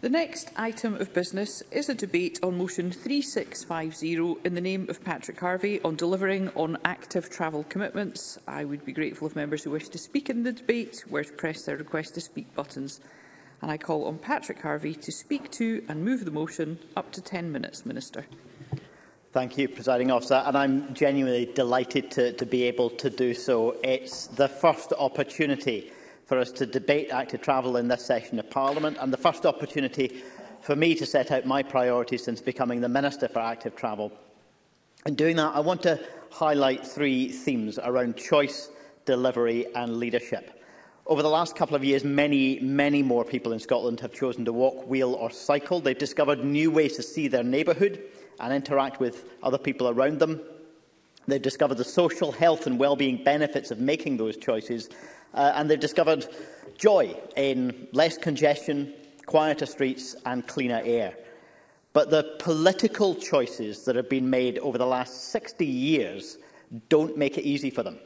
The next item of business is a debate on motion 3650 in the name of Patrick Harvey on delivering on active travel commitments. I would be grateful if members who wish to speak in the debate were to press their request to speak buttons. And I call on Patrick Harvey to speak to and move the motion up to 10 minutes, Minister. Thank you, Presiding Officer, and I'm genuinely delighted to, to be able to do so. It's the first opportunity for us to debate active travel in this session of Parliament and the first opportunity for me to set out my priorities since becoming the Minister for Active Travel. In doing that, I want to highlight three themes around choice, delivery and leadership. Over the last couple of years, many, many more people in Scotland have chosen to walk, wheel or cycle. They've discovered new ways to see their neighbourhood and interact with other people around them. They've discovered the social health and well-being benefits of making those choices uh, and they've discovered joy in less congestion, quieter streets and cleaner air. But the political choices that have been made over the last 60 years don't make it easy for them.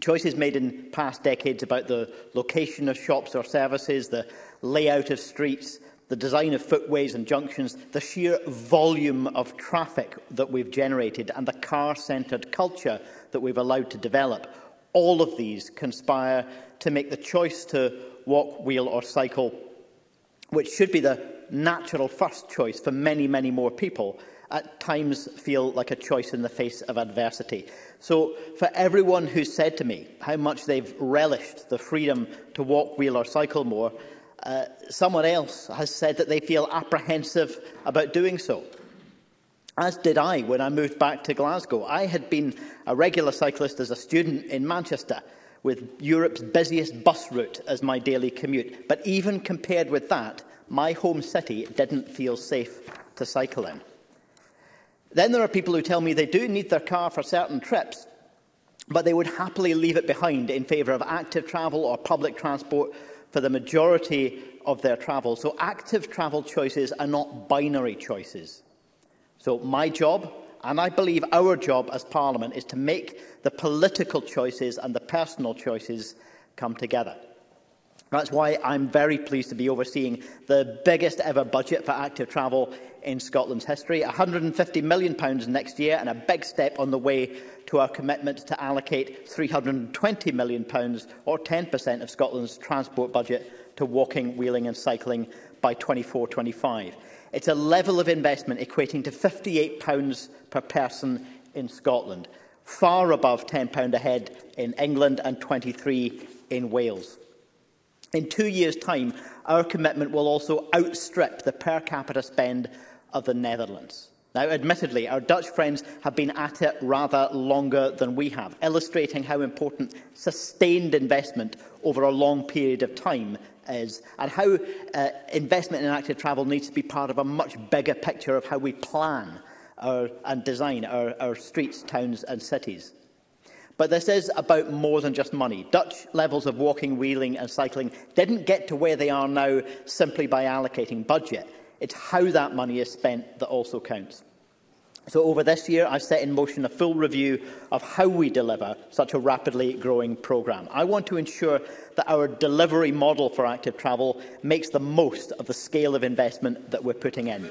Choices made in past decades about the location of shops or services, the layout of streets, the design of footways and junctions, the sheer volume of traffic that we've generated and the car-centred culture that we've allowed to develop All of these conspire to make the choice to walk, wheel, or cycle, which should be the natural first choice for many, many more people, at times feel like a choice in the face of adversity. So for everyone who said to me how much they've relished the freedom to walk, wheel or cycle more, uh, someone else has said that they feel apprehensive about doing so. As did I when I moved back to Glasgow. I had been a regular cyclist as a student in Manchester, with Europe's busiest bus route as my daily commute. But even compared with that, my home city didn't feel safe to cycle in. Then there are people who tell me they do need their car for certain trips, but they would happily leave it behind in favour of active travel or public transport for the majority of their travel. So active travel choices are not binary choices. So my job, and I believe our job as Parliament, is to make the political choices and the personal choices come together. That's why I'm very pleased to be overseeing the biggest ever budget for active travel in Scotland's history. £150 million next year and a big step on the way to our commitment to allocate £320 million, or 10% of Scotland's transport budget, to walking, wheeling and cycling by 2425. 25 It's a level of investment equating to £58 per person in Scotland, far above £10 a head in England and 23 in Wales. In two years' time, our commitment will also outstrip the per capita spend of the Netherlands. Now, admittedly, our Dutch friends have been at it rather longer than we have, illustrating how important sustained investment over a long period of time is and how uh, investment in active travel needs to be part of a much bigger picture of how we plan our, and design our, our streets, towns and cities. But this is about more than just money. Dutch levels of walking, wheeling and cycling didn't get to where they are now simply by allocating budget. It's how that money is spent that also counts. So over this year, I've set in motion a full review of how we deliver such a rapidly growing programme. I want to ensure that our delivery model for active travel makes the most of the scale of investment that we're putting in.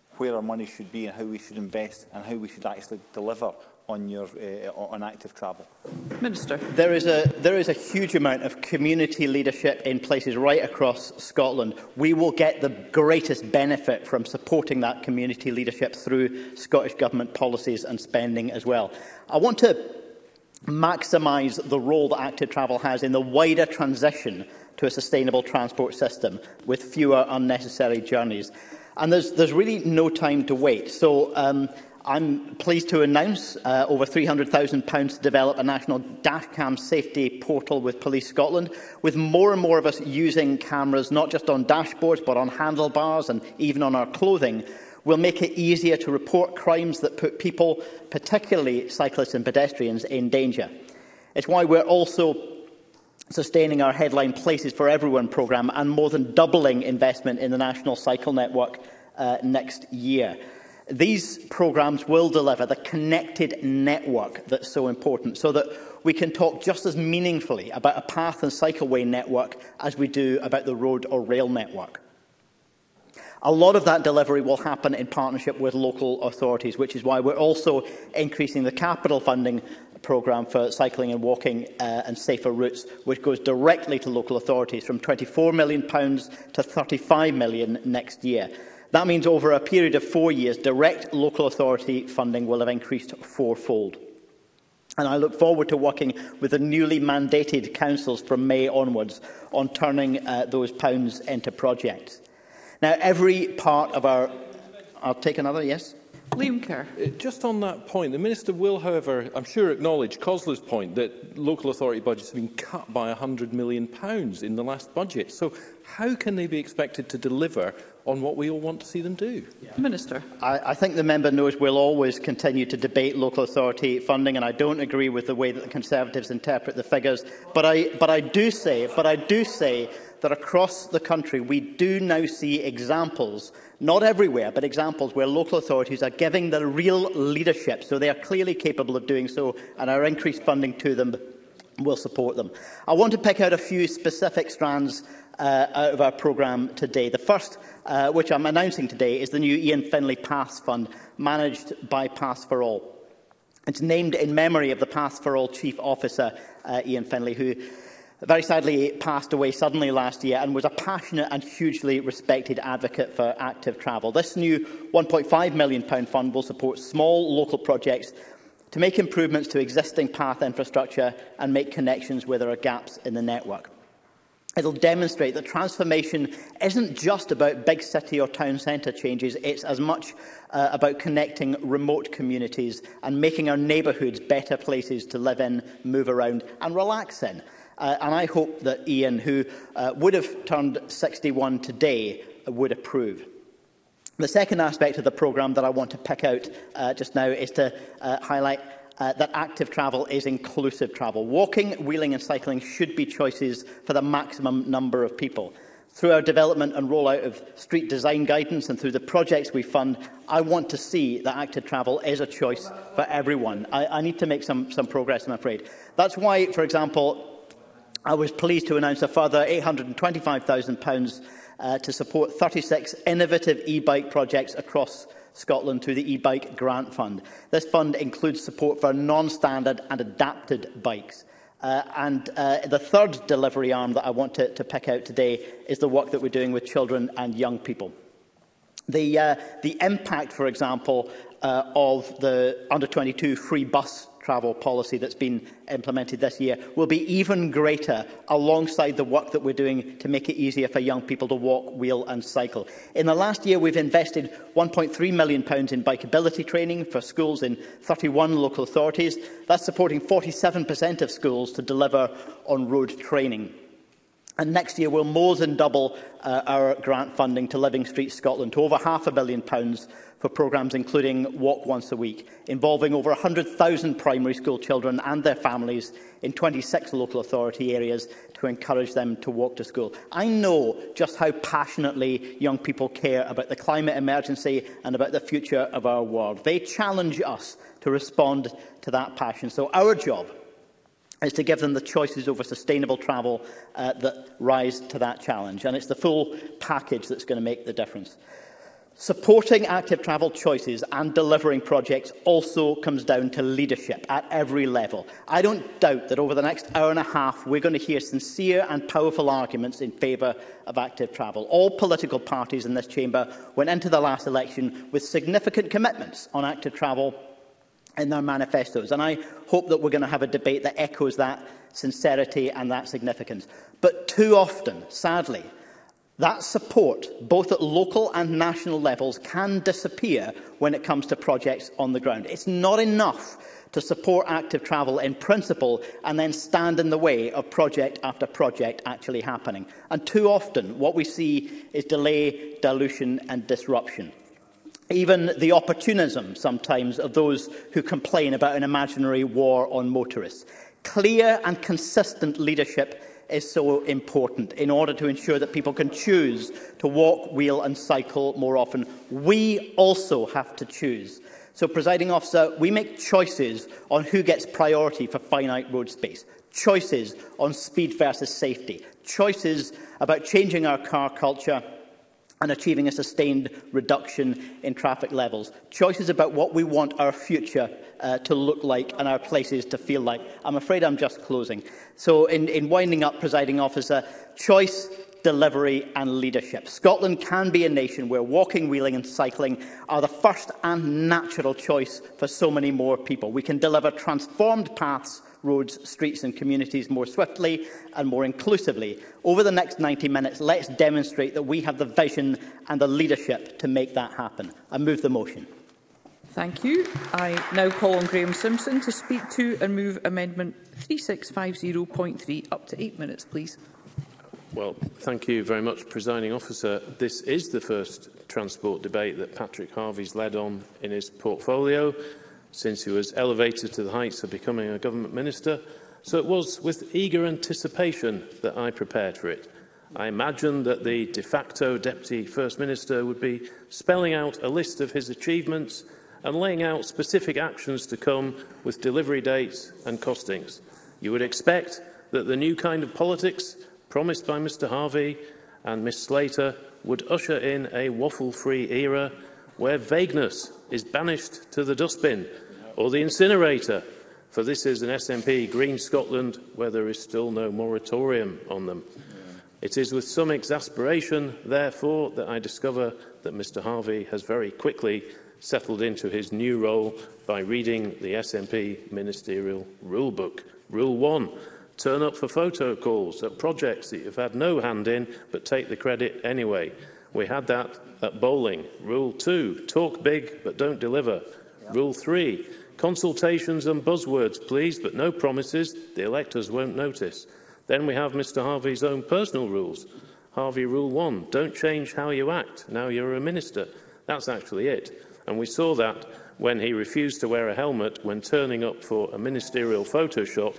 where our money should be and how we should invest and how we should actually deliver on, your, uh, on active travel? Minister. There is, a, there is a huge amount of community leadership in places right across Scotland. We will get the greatest benefit from supporting that community leadership through Scottish Government policies and spending as well. I want to maximize the role that active travel has in the wider transition to a sustainable transport system with fewer unnecessary journeys. And there's, there's really no time to wait. So um, I'm pleased to announce uh, over £300,000 to develop a national dashcam safety portal with Police Scotland, with more and more of us using cameras not just on dashboards but on handlebars and even on our clothing. We'll make it easier to report crimes that put people, particularly cyclists and pedestrians, in danger. It's why we're also sustaining our headline Places for Everyone programme and more than doubling investment in the National Cycle Network uh, next year. These programs will deliver the connected network that's so important so that we can talk just as meaningfully about a path and cycleway network as we do about the road or rail network. A lot of that delivery will happen in partnership with local authorities, which is why we're also increasing the capital funding programme for cycling and walking uh, and safer routes, which goes directly to local authorities from £24 million to £35 million next year. That means over a period of four years, direct local authority funding will have increased fourfold. And I look forward to working with the newly mandated councils from May onwards on turning uh, those pounds into projects. Now, every part of our... I'll take another, yes? Liam Kerr. Uh, just on that point, the Minister will, however, I'm sure acknowledge Cosler's point that local authority budgets have been cut by £100 million in the last budget. So how can they be expected to deliver on what we all want to see them do. Yeah. Minister. I, I think the member knows we'll always continue to debate local authority funding, and I don't agree with the way that the Conservatives interpret the figures. But I, but I do say, but I do say that across the country we do now see examples, not everywhere, but examples where local authorities are giving the real leadership. So they are clearly capable of doing so, and our increased funding to them will support them. I want to pick out a few specific strands uh, out of our programme today. The first, uh, which I'm announcing today, is the new Ian Finlay Pass Fund, managed by Pass for All. It's named in memory of the Pass for All Chief Officer, uh, Ian Finlay, who very sadly passed away suddenly last year and was a passionate and hugely respected advocate for active travel. This new £1.5 million fund will support small local projects to make improvements to existing path infrastructure and make connections where there are gaps in the network. It'll demonstrate that transformation isn't just about big city or town centre changes, it's as much uh, about connecting remote communities and making our neighbourhoods better places to live in, move around and relax in. Uh, and I hope that Ian, who uh, would have turned 61 today, would approve. The second aspect of the programme that I want to pick out uh, just now is to uh, highlight uh, that active travel is inclusive travel. Walking, wheeling and cycling should be choices for the maximum number of people. Through our development and rollout of street design guidance and through the projects we fund, I want to see that active travel is a choice for everyone. I, I need to make some, some progress, I'm afraid. That's why, for example, I was pleased to announce a further £825,000 uh, to support 36 innovative e-bike projects across Scotland through the e-bike grant fund. This fund includes support for non-standard and adapted bikes. Uh, and uh, the third delivery arm that I want to, to pick out today is the work that we're doing with children and young people. The, uh, the impact, for example, uh, of the under-22 free bus travel policy that's been implemented this year will be even greater alongside the work that we're doing to make it easier for young people to walk, wheel and cycle. In the last year, we've invested £1.3 million in bikeability training for schools in 31 local authorities. That's supporting 47% of schools to deliver on road training. And next year, we'll more than double uh, our grant funding to Living Street Scotland to over half a billion pounds for programmes including Walk Once a Week, involving over 100,000 primary school children and their families in 26 local authority areas to encourage them to walk to school. I know just how passionately young people care about the climate emergency and about the future of our world. They challenge us to respond to that passion. So our job is to give them the choices over sustainable travel uh, that rise to that challenge. And it's the full package that's going to make the difference. Supporting active travel choices and delivering projects also comes down to leadership at every level. I don't doubt that over the next hour and a half we're going to hear sincere and powerful arguments in favour of active travel. All political parties in this chamber went into the last election with significant commitments on active travel in their manifestos. And I hope that we're going to have a debate that echoes that sincerity and that significance. But too often, sadly, That support, both at local and national levels, can disappear when it comes to projects on the ground. It's not enough to support active travel in principle and then stand in the way of project after project actually happening. And too often, what we see is delay, dilution and disruption. Even the opportunism, sometimes, of those who complain about an imaginary war on motorists. Clear and consistent leadership is so important in order to ensure that people can choose to walk, wheel and cycle more often. We also have to choose. So, presiding officer, we make choices on who gets priority for finite road space, choices on speed versus safety, choices about changing our car culture and achieving a sustained reduction in traffic levels. Choices about what we want our future uh, to look like and our places to feel like. I'm afraid I'm just closing. So in, in winding up, presiding officer, choice delivery and leadership. Scotland can be a nation where walking, wheeling and cycling are the first and natural choice for so many more people. We can deliver transformed paths roads, streets and communities more swiftly and more inclusively. Over the next 90 minutes, let's demonstrate that we have the vision and the leadership to make that happen. I move the motion. Thank you. I now call on Graham Simpson to speak to and move Amendment 3650.3 up to eight minutes, please. Well, thank you very much, Presiding Officer. This is the first transport debate that Patrick Harvey's led on in his portfolio since he was elevated to the heights of becoming a government minister, so it was with eager anticipation that I prepared for it. I imagined that the de facto Deputy First Minister would be spelling out a list of his achievements and laying out specific actions to come with delivery dates and costings. You would expect that the new kind of politics promised by Mr Harvey and Miss Slater would usher in a waffle-free era where vagueness is banished to the dustbin or the incinerator, for this is an SNP Green Scotland where there is still no moratorium on them. Yeah. It is with some exasperation, therefore, that I discover that Mr Harvey has very quickly settled into his new role by reading the SNP ministerial rulebook. Rule 1. Turn up for photo calls at projects that you've had no hand in but take the credit anyway. We had that at bowling. Rule 2. Talk big but don't deliver. Yep. Rule 3 Consultations and buzzwords, please, but no promises. The electors won't notice. Then we have Mr Harvey's own personal rules. Harvey Rule 1, don't change how you act, now you're a minister. That's actually it. And we saw that when he refused to wear a helmet when turning up for a ministerial photoshop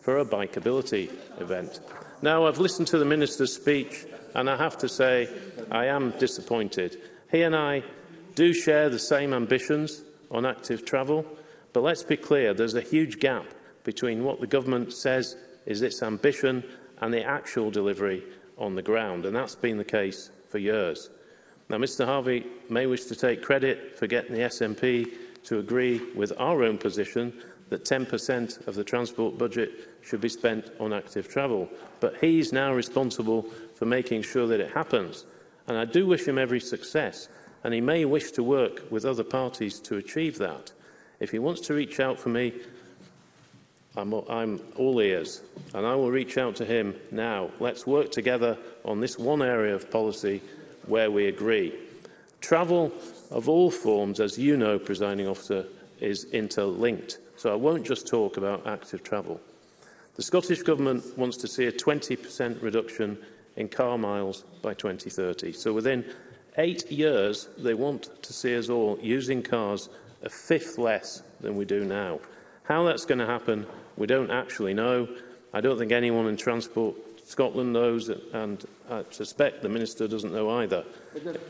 for a bikeability event. Now, I've listened to the Minister's speech, and I have to say I am disappointed. He and I do share the same ambitions on active travel, But let's be clear, there's a huge gap between what the government says is its ambition and the actual delivery on the ground, and that's been the case for years. Now, Mr Harvey may wish to take credit for getting the SNP to agree with our own position that 10% of the transport budget should be spent on active travel, but he's now responsible for making sure that it happens. And I do wish him every success, and he may wish to work with other parties to achieve that. If he wants to reach out for me, I'm, I'm all ears, and I will reach out to him now. Let's work together on this one area of policy where we agree. Travel of all forms, as you know, presiding officer, is interlinked. So I won't just talk about active travel. The Scottish Government wants to see a 20% reduction in car miles by 2030. So within eight years, they want to see us all using cars a fifth less than we do now. How that's going to happen, we don't actually know. I don't think anyone in Transport Scotland knows, and I suspect the Minister doesn't know either. But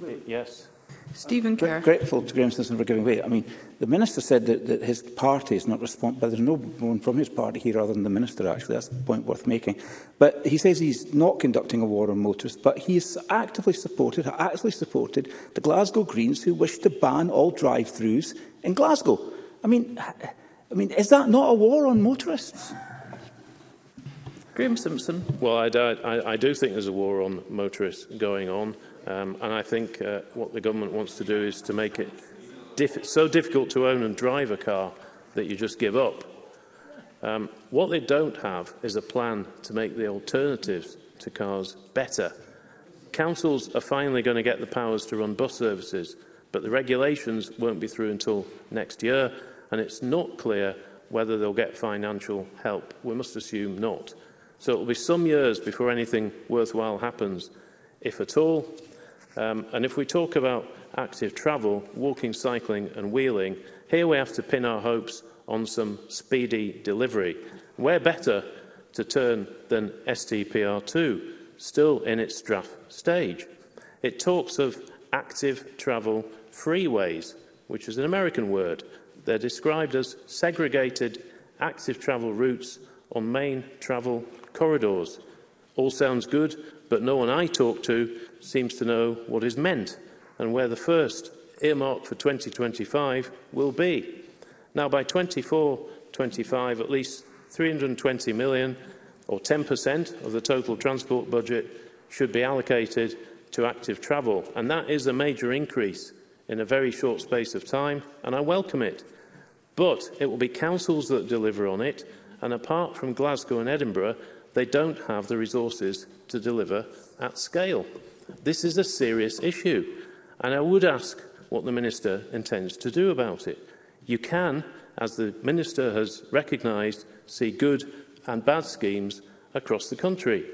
but yes. Stephen Kerr. Grateful to Graham Simpson for giving way. I mean, the minister said that, that his party is not responsible, but there's no one from his party here other than the minister, actually. That's the point worth making. But he says he's not conducting a war on motorists, but he's actively supported, actually supported the Glasgow Greens who wish to ban all drive-throughs in Glasgow. I mean, I mean, is that not a war on motorists? Graham Simpson. Well, I, I, I do think there's a war on motorists going on. Um, and I think uh, what the government wants to do is to make it diff so difficult to own and drive a car that you just give up. Um, what they don't have is a plan to make the alternatives to cars better. Councils are finally going to get the powers to run bus services, but the regulations won't be through until next year, and it's not clear whether they'll get financial help. We must assume not. So it will be some years before anything worthwhile happens, if at all, Um, and if we talk about active travel, walking, cycling and wheeling, here we have to pin our hopes on some speedy delivery. Where better to turn than STPR2, still in its draft stage? It talks of active travel freeways, which is an American word. They're described as segregated active travel routes on main travel corridors. All sounds good, but no one I talk to seems to know what is meant and where the first earmark for 2025 will be. Now, by 24-25, at least 320 million, or 10% of the total transport budget, should be allocated to active travel. And that is a major increase in a very short space of time, and I welcome it. But it will be councils that deliver on it, and apart from Glasgow and Edinburgh, they don't have the resources to deliver at scale. This is a serious issue, and I would ask what the Minister intends to do about it. You can, as the Minister has recognised, see good and bad schemes across the country.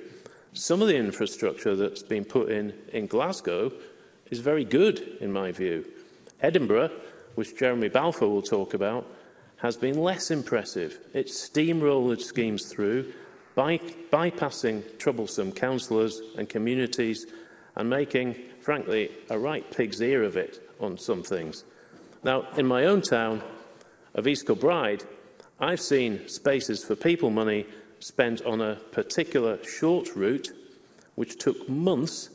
Some of the infrastructure that's been put in in Glasgow is very good, in my view. Edinburgh, which Jeremy Balfour will talk about, has been less impressive. It steamrolled schemes through, by bypassing troublesome councillors and communities and making, frankly, a right pig's ear of it on some things. Now, in my own town of East Kilbride, I've seen spaces for people money spent on a particular short route, which took months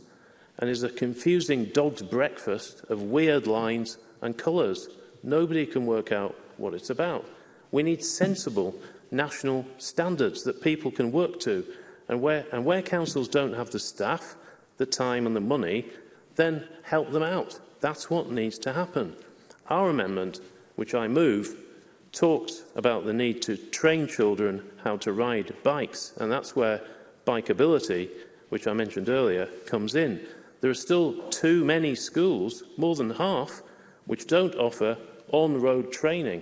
and is a confusing dog's breakfast of weird lines and colours. Nobody can work out what it's about. We need sensible national standards that people can work to. And where, and where councils don't have the staff, the time and the money, then help them out. That's what needs to happen. Our amendment, which I move, talks about the need to train children how to ride bikes, and that's where bikeability, which I mentioned earlier, comes in. There are still too many schools, more than half, which don't offer on-road training,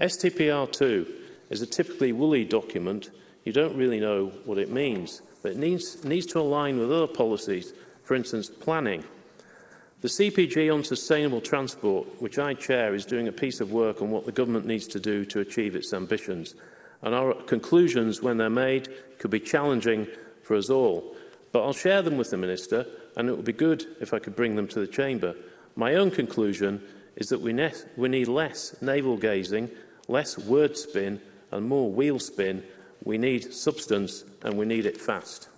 STPR2 is a typically woolly document. You don't really know what it means, but it needs, needs to align with other policies for instance, planning. The CPG on sustainable transport, which I chair, is doing a piece of work on what the government needs to do to achieve its ambitions. And our conclusions, when they're made, could be challenging for us all. But I'll share them with the Minister, and it would be good if I could bring them to the Chamber. My own conclusion is that we, ne we need less navel-gazing, less word spin, and more wheel spin. We need substance, and we need it fast.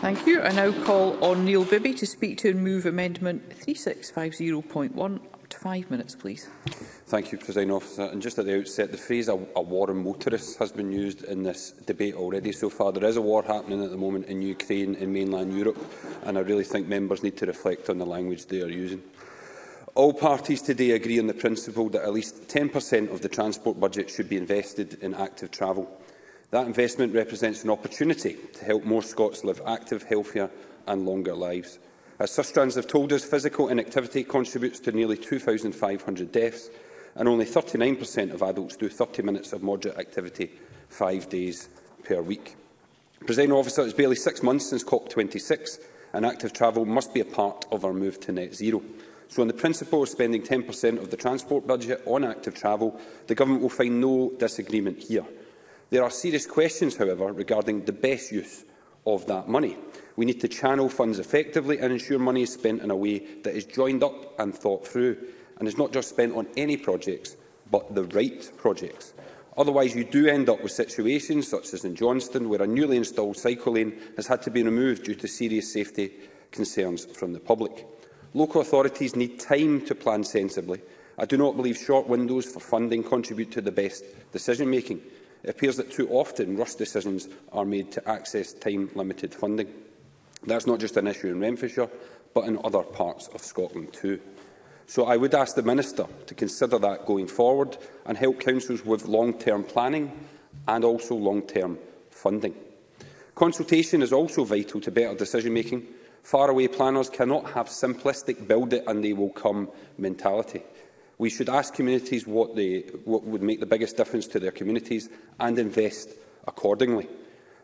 Thank you. I now call on Neil Bibby to speak to and move amendment 3650.1. Up to five minutes, please. Thank you, President Officer. And just at the outset, the phrase a, a war on motorists has been used in this debate already so far. There is a war happening at the moment in Ukraine and mainland Europe, and I really think members need to reflect on the language they are using. All parties today agree on the principle that at least 10% of the transport budget should be invested in active travel. That investment represents an opportunity to help more Scots live active, healthier and longer lives. As Sustrans have told us, physical inactivity contributes to nearly 2,500 deaths and only 39% of adults do 30 minutes of moderate activity five days per week. President Officer, it's barely six months since COP26 and active travel must be a part of our move to net zero. So on the principle of spending 10% of the transport budget on active travel, the Government will find no disagreement here. There are serious questions, however, regarding the best use of that money. We need to channel funds effectively and ensure money is spent in a way that is joined up and thought through, and is not just spent on any projects, but the right projects. Otherwise, you do end up with situations such as in Johnston, where a newly installed cycle lane has had to be removed due to serious safety concerns from the public. Local authorities need time to plan sensibly. I do not believe short windows for funding contribute to the best decision-making. It appears that too often rush decisions are made to access time-limited funding. is not just an issue in Renfrewshire, but in other parts of Scotland too. So I would ask the Minister to consider that going forward and help councils with long-term planning and also long-term funding. Consultation is also vital to better decision-making. Faraway planners cannot have simplistic build-it-and-they-will-come mentality. We should ask communities what, they, what would make the biggest difference to their communities and invest accordingly.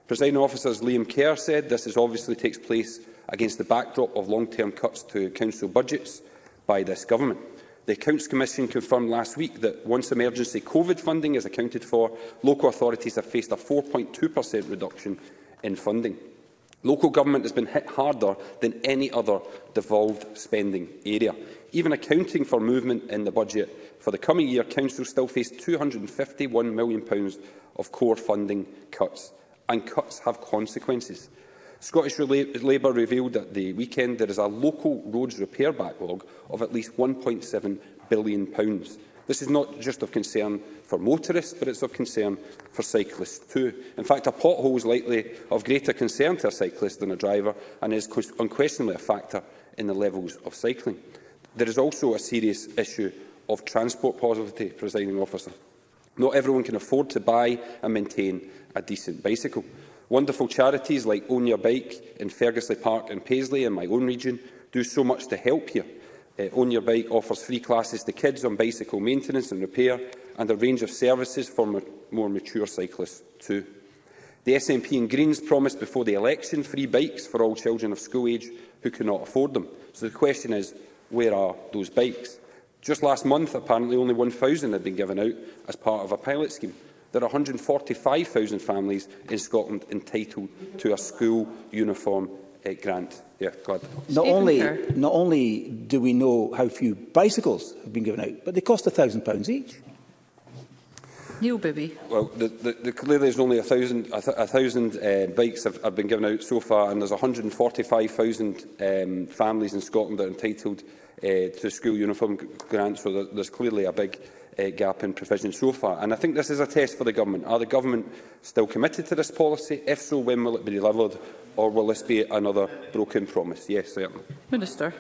Presiding officers Liam Kerr said this is obviously takes place against the backdrop of long-term cuts to council budgets by this government. The Accounts Commission confirmed last week that once emergency COVID funding is accounted for, local authorities have faced a 4.2% reduction in funding. Local government has been hit harder than any other devolved spending area. Even accounting for movement in the budget for the coming year, Council still face £251 million of core funding cuts, and cuts have consequences. Scottish Labour revealed at the weekend there is a local roads repair backlog of at least £1.7 billion. This is not just of concern for motorists, but it's of concern for cyclists too. In fact, a pothole is likely of greater concern to a cyclist than a driver and is unquestionably a factor in the levels of cycling. There is also a serious issue of transport poverty, presiding officer. Not everyone can afford to buy and maintain a decent bicycle. Wonderful charities like Own Your Bike in Fergusley Park and Paisley in my own region do so much to help here. Uh, Own Your Bike offers free classes to kids on bicycle maintenance and repair and a range of services for ma more mature cyclists too. The SNP and Greens promised before the election free bikes for all children of school age who cannot afford them. So the question is, where are those bikes? Just last month, apparently only 1,000 had been given out as part of a pilot scheme. There are 145,000 families in Scotland entitled to a school uniform uh, grant. Yeah, God. Not only, not only do we know how few bicycles have been given out, but they cost £1,000 each. Neil Bibby. Well, the, the, the, clearly there's only 1,000 a a uh, bikes have, have been given out so far, and there's 145,000 um, families in Scotland that are entitled Eh, to school uniform grants, so there's clearly a big uh, gap in provision so far. And I think this is a test for the government. Are the government still committed to this policy? If so, when will it be delivered? Or will this be another broken promise? Yes, certainly. Minister.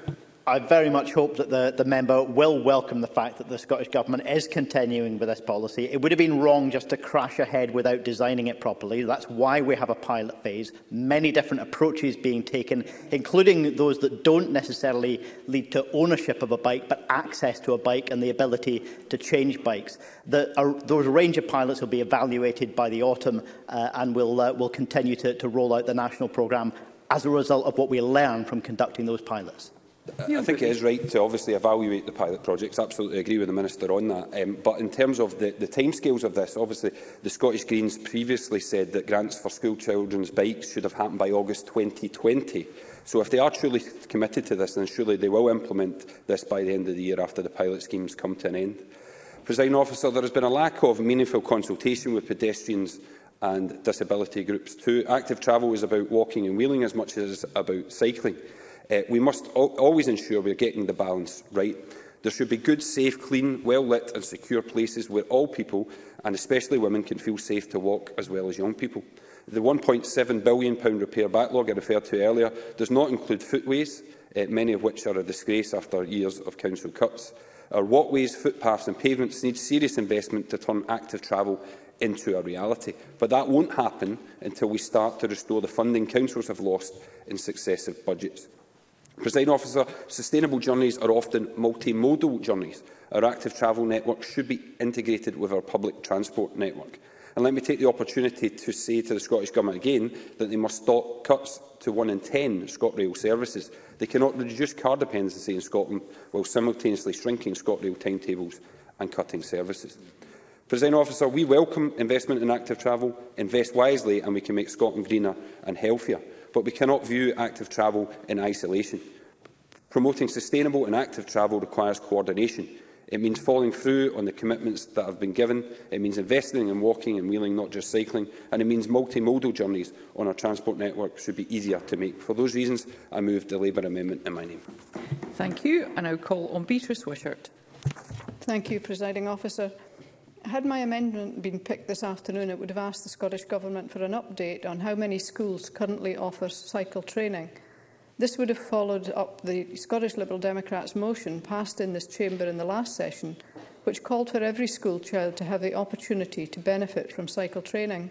I very much hope that the, the member will welcome the fact that the Scottish Government is continuing with this policy. It would have been wrong just to crash ahead without designing it properly. That's why we have a pilot phase. Many different approaches being taken, including those that don't necessarily lead to ownership of a bike, but access to a bike and the ability to change bikes. The, uh, those range of pilots will be evaluated by the autumn uh, and will uh, will continue to, to roll out the national programme as a result of what we learn from conducting those pilots. I think it is right to obviously evaluate the pilot projects. Absolutely agree with the Minister on that. Um, but in terms of the, the timescales of this, obviously the Scottish Greens previously said that grants for school children's bikes should have happened by August 2020. So if they are truly committed to this, then surely they will implement this by the end of the year after the pilot schemes come to an end. Presiding officer, there has been a lack of meaningful consultation with pedestrians and disability groups too. Active travel is about walking and wheeling as much as about cycling. Uh, we must al always ensure we are getting the balance right. There should be good, safe, clean, well-lit and secure places where all people, and especially women, can feel safe to walk as well as young people. The £1.7 billion repair backlog I referred to earlier does not include footways, uh, many of which are a disgrace after years of council cuts. Our walkways, footpaths and pavements need serious investment to turn active travel into a reality. But that won't happen until we start to restore the funding councils have lost in successive budgets. Presiding officer, sustainable journeys are often multimodal journeys. Our active travel network should be integrated with our public transport network. And let me take the opportunity to say to the Scottish Government again that they must stop cuts to one in 10 ScotRail services. They cannot reduce car dependency in Scotland while simultaneously shrinking ScotRail timetables and cutting services. President Officer, we welcome investment in active travel, invest wisely and we can make Scotland greener and healthier but we cannot view active travel in isolation. Promoting sustainable and active travel requires coordination. It means following through on the commitments that have been given. It means investing in walking and wheeling, not just cycling. And it means multimodal journeys on our transport network should be easier to make. For those reasons, I move the Labour amendment in my name. Thank you. I now call on Beatrice Wishart. Thank you, Presiding Officer had my amendment been picked this afternoon, it would have asked the Scottish Government for an update on how many schools currently offer cycle training. This would have followed up the Scottish Liberal Democrats' motion passed in this chamber in the last session, which called for every school child to have the opportunity to benefit from cycle training.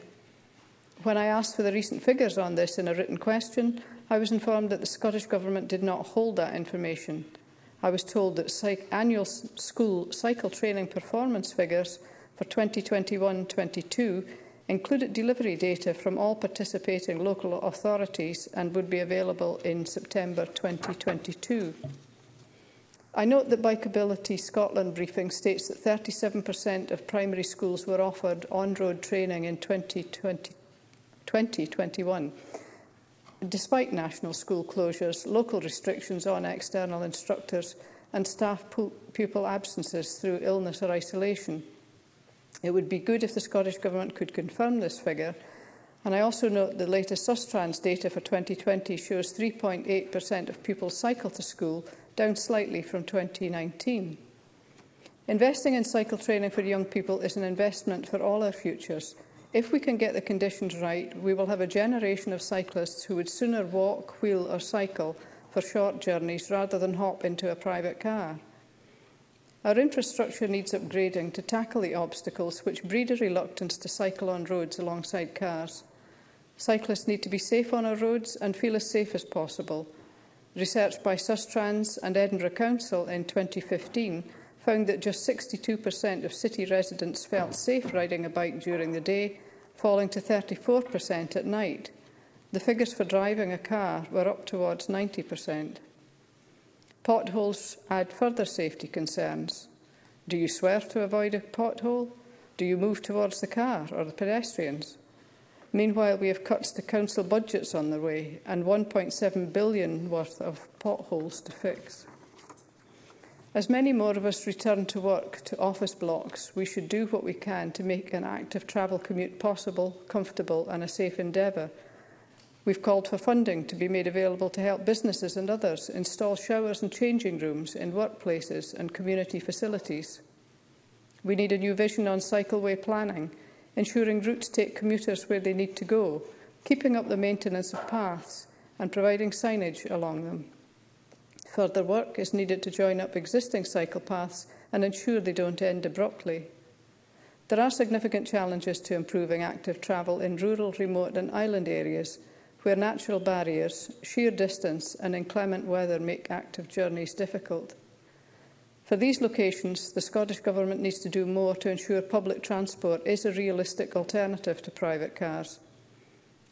When I asked for the recent figures on this in a written question, I was informed that the Scottish Government did not hold that information. I was told that annual school cycle training performance figures for 2021-22 included delivery data from all participating local authorities and would be available in September 2022. I note that Bikeability Scotland briefing states that 37% of primary schools were offered on-road training in 2020, 2021. Despite national school closures, local restrictions on external instructors and staff pupil absences through illness or isolation – It would be good if the Scottish Government could confirm this figure. And I also note the latest Sustrans data for 2020 shows 3.8% of pupils cycle to school, down slightly from 2019. Investing in cycle training for young people is an investment for all our futures. If we can get the conditions right, we will have a generation of cyclists who would sooner walk, wheel or cycle for short journeys rather than hop into a private car. Our infrastructure needs upgrading to tackle the obstacles which breed a reluctance to cycle on roads alongside cars. Cyclists need to be safe on our roads and feel as safe as possible. Research by Sustrans and Edinburgh Council in 2015 found that just 62% of city residents felt safe riding a bike during the day, falling to 34% at night. The figures for driving a car were up towards 90%. Potholes add further safety concerns. Do you swerve to avoid a pothole? Do you move towards the car or the pedestrians? Meanwhile, we have cuts to council budgets on the way and 1.7 billion worth of potholes to fix. As many more of us return to work to office blocks, we should do what we can to make an active travel commute possible, comfortable and a safe endeavour We've called for funding to be made available to help businesses and others install showers and changing rooms in workplaces and community facilities. We need a new vision on cycleway planning, ensuring routes take commuters where they need to go, keeping up the maintenance of paths and providing signage along them. Further work is needed to join up existing cycle paths and ensure they don't end abruptly. There are significant challenges to improving active travel in rural, remote and island areas – where natural barriers, sheer distance and inclement weather make active journeys difficult. For these locations, the Scottish Government needs to do more to ensure public transport is a realistic alternative to private cars.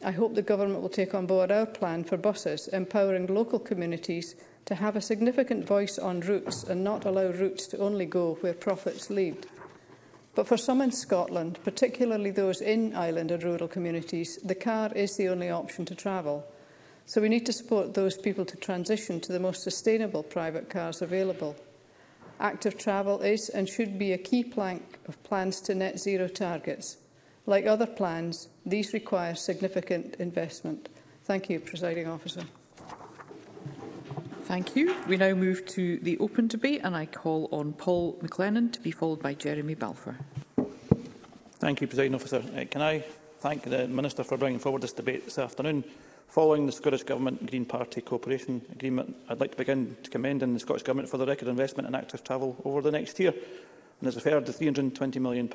I hope the Government will take on board our plan for buses, empowering local communities to have a significant voice on routes and not allow routes to only go where profits lead. But for some in Scotland, particularly those in island and rural communities, the car is the only option to travel. So we need to support those people to transition to the most sustainable private cars available. Active travel is and should be a key plank of plans to net zero targets. Like other plans, these require significant investment. Thank you, Presiding Officer. Thank you. We now move to the open debate and I call on Paul McLennan to be followed by Jeremy Balfour. Thank you, President Officer. Uh, can I thank the Minister for bringing forward this debate this afternoon? Following the Scottish Government Green Party Cooperation Agreement, I'd like to begin to commend the Scottish Government for the record investment in active travel over the next year. And as referred, the £320 million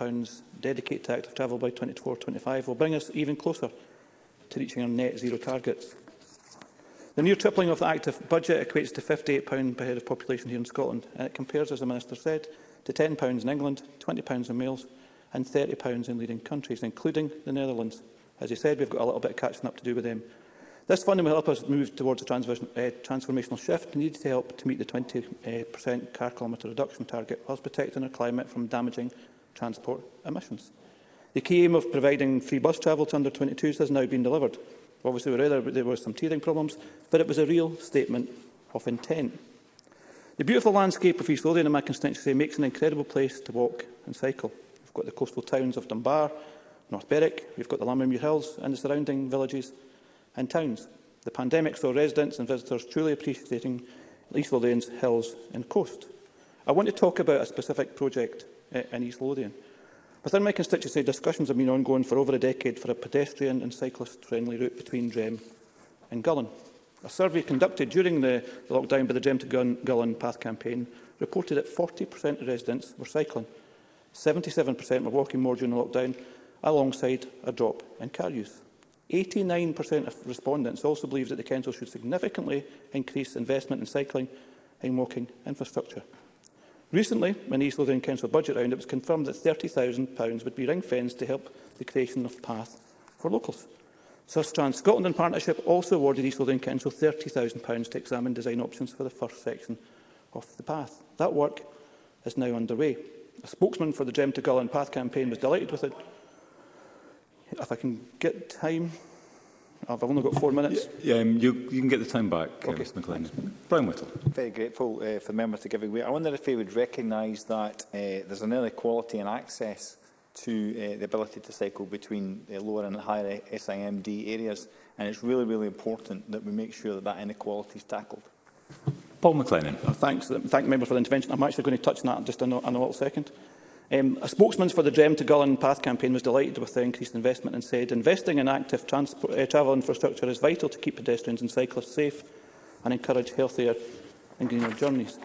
dedicated to active travel by 2024-25 will bring us even closer to reaching our net zero targets. The near tripling of the active budget equates to £58 per head of population here in Scotland, and it compares, as the Minister said, to £10 in England, £20 in Wales and £30 in leading countries, including the Netherlands. As he said, we've got a little bit of catching up to do with them. This funding will help us move towards a trans uh, transformational shift needed to help to meet the 20% uh, car kilometre reduction target whilst protecting our climate from damaging transport emissions. The key aim of providing free bus travel to under 22s has now been delivered. Obviously, we read that there were some teething problems, but it was a real statement of intent. The beautiful landscape of East Lothian in my constituency makes an incredible place to walk and cycle. We've got the coastal towns of Dunbar, North Berwick, we've got the Lammermuir Hills and the surrounding villages and towns. The pandemic saw residents and visitors truly appreciating East Lothian's hills and coast. I want to talk about a specific project eh, in East Lothian. Within my constituency, discussions have been ongoing for over a decade for a pedestrian and cyclist-friendly route between Drem and Gullen. A survey conducted during the, lockdown by the Drem to Gullen Path campaign reported that 40% of residents were cycling, 77% were walking more during the lockdown, alongside a drop in car use. 89% of respondents also believe that the Council should significantly increase investment in cycling and walking infrastructure. Recently, when East Lothian Council budget round, it was confirmed that £30,000 would be ring-fenced to help the creation of PATH for locals. Search Trans Scotland in partnership also awarded East Lothian Council £30,000 to examine design options for the first section of the path. That work is now underway. A spokesman for the Gem to Gull and Path campaign was delighted with it. If I can get time... Oh, I've only got four minutes. Yeah, um, you, you can get the time back, uh, okay. uh, Mr McLean. Brian Whittle. Very grateful uh, for the member to giving way. I wonder if he would recognise that uh, there's an inequality in access to uh, the ability to cycle between the lower and higher SIMD areas. And it's really, really important that we make sure that that inequality is tackled. Paul McLennan. Uh, thanks, uh, thank the member for the intervention. I'm actually going to touch on that in just in a little second. Um, a spokesman for the DREM to Gullen Path campaign was delighted with the increased investment and said, investing in active transport, uh, travel infrastructure is vital to keep pedestrians and cyclists safe and encourage healthier and greener journeys.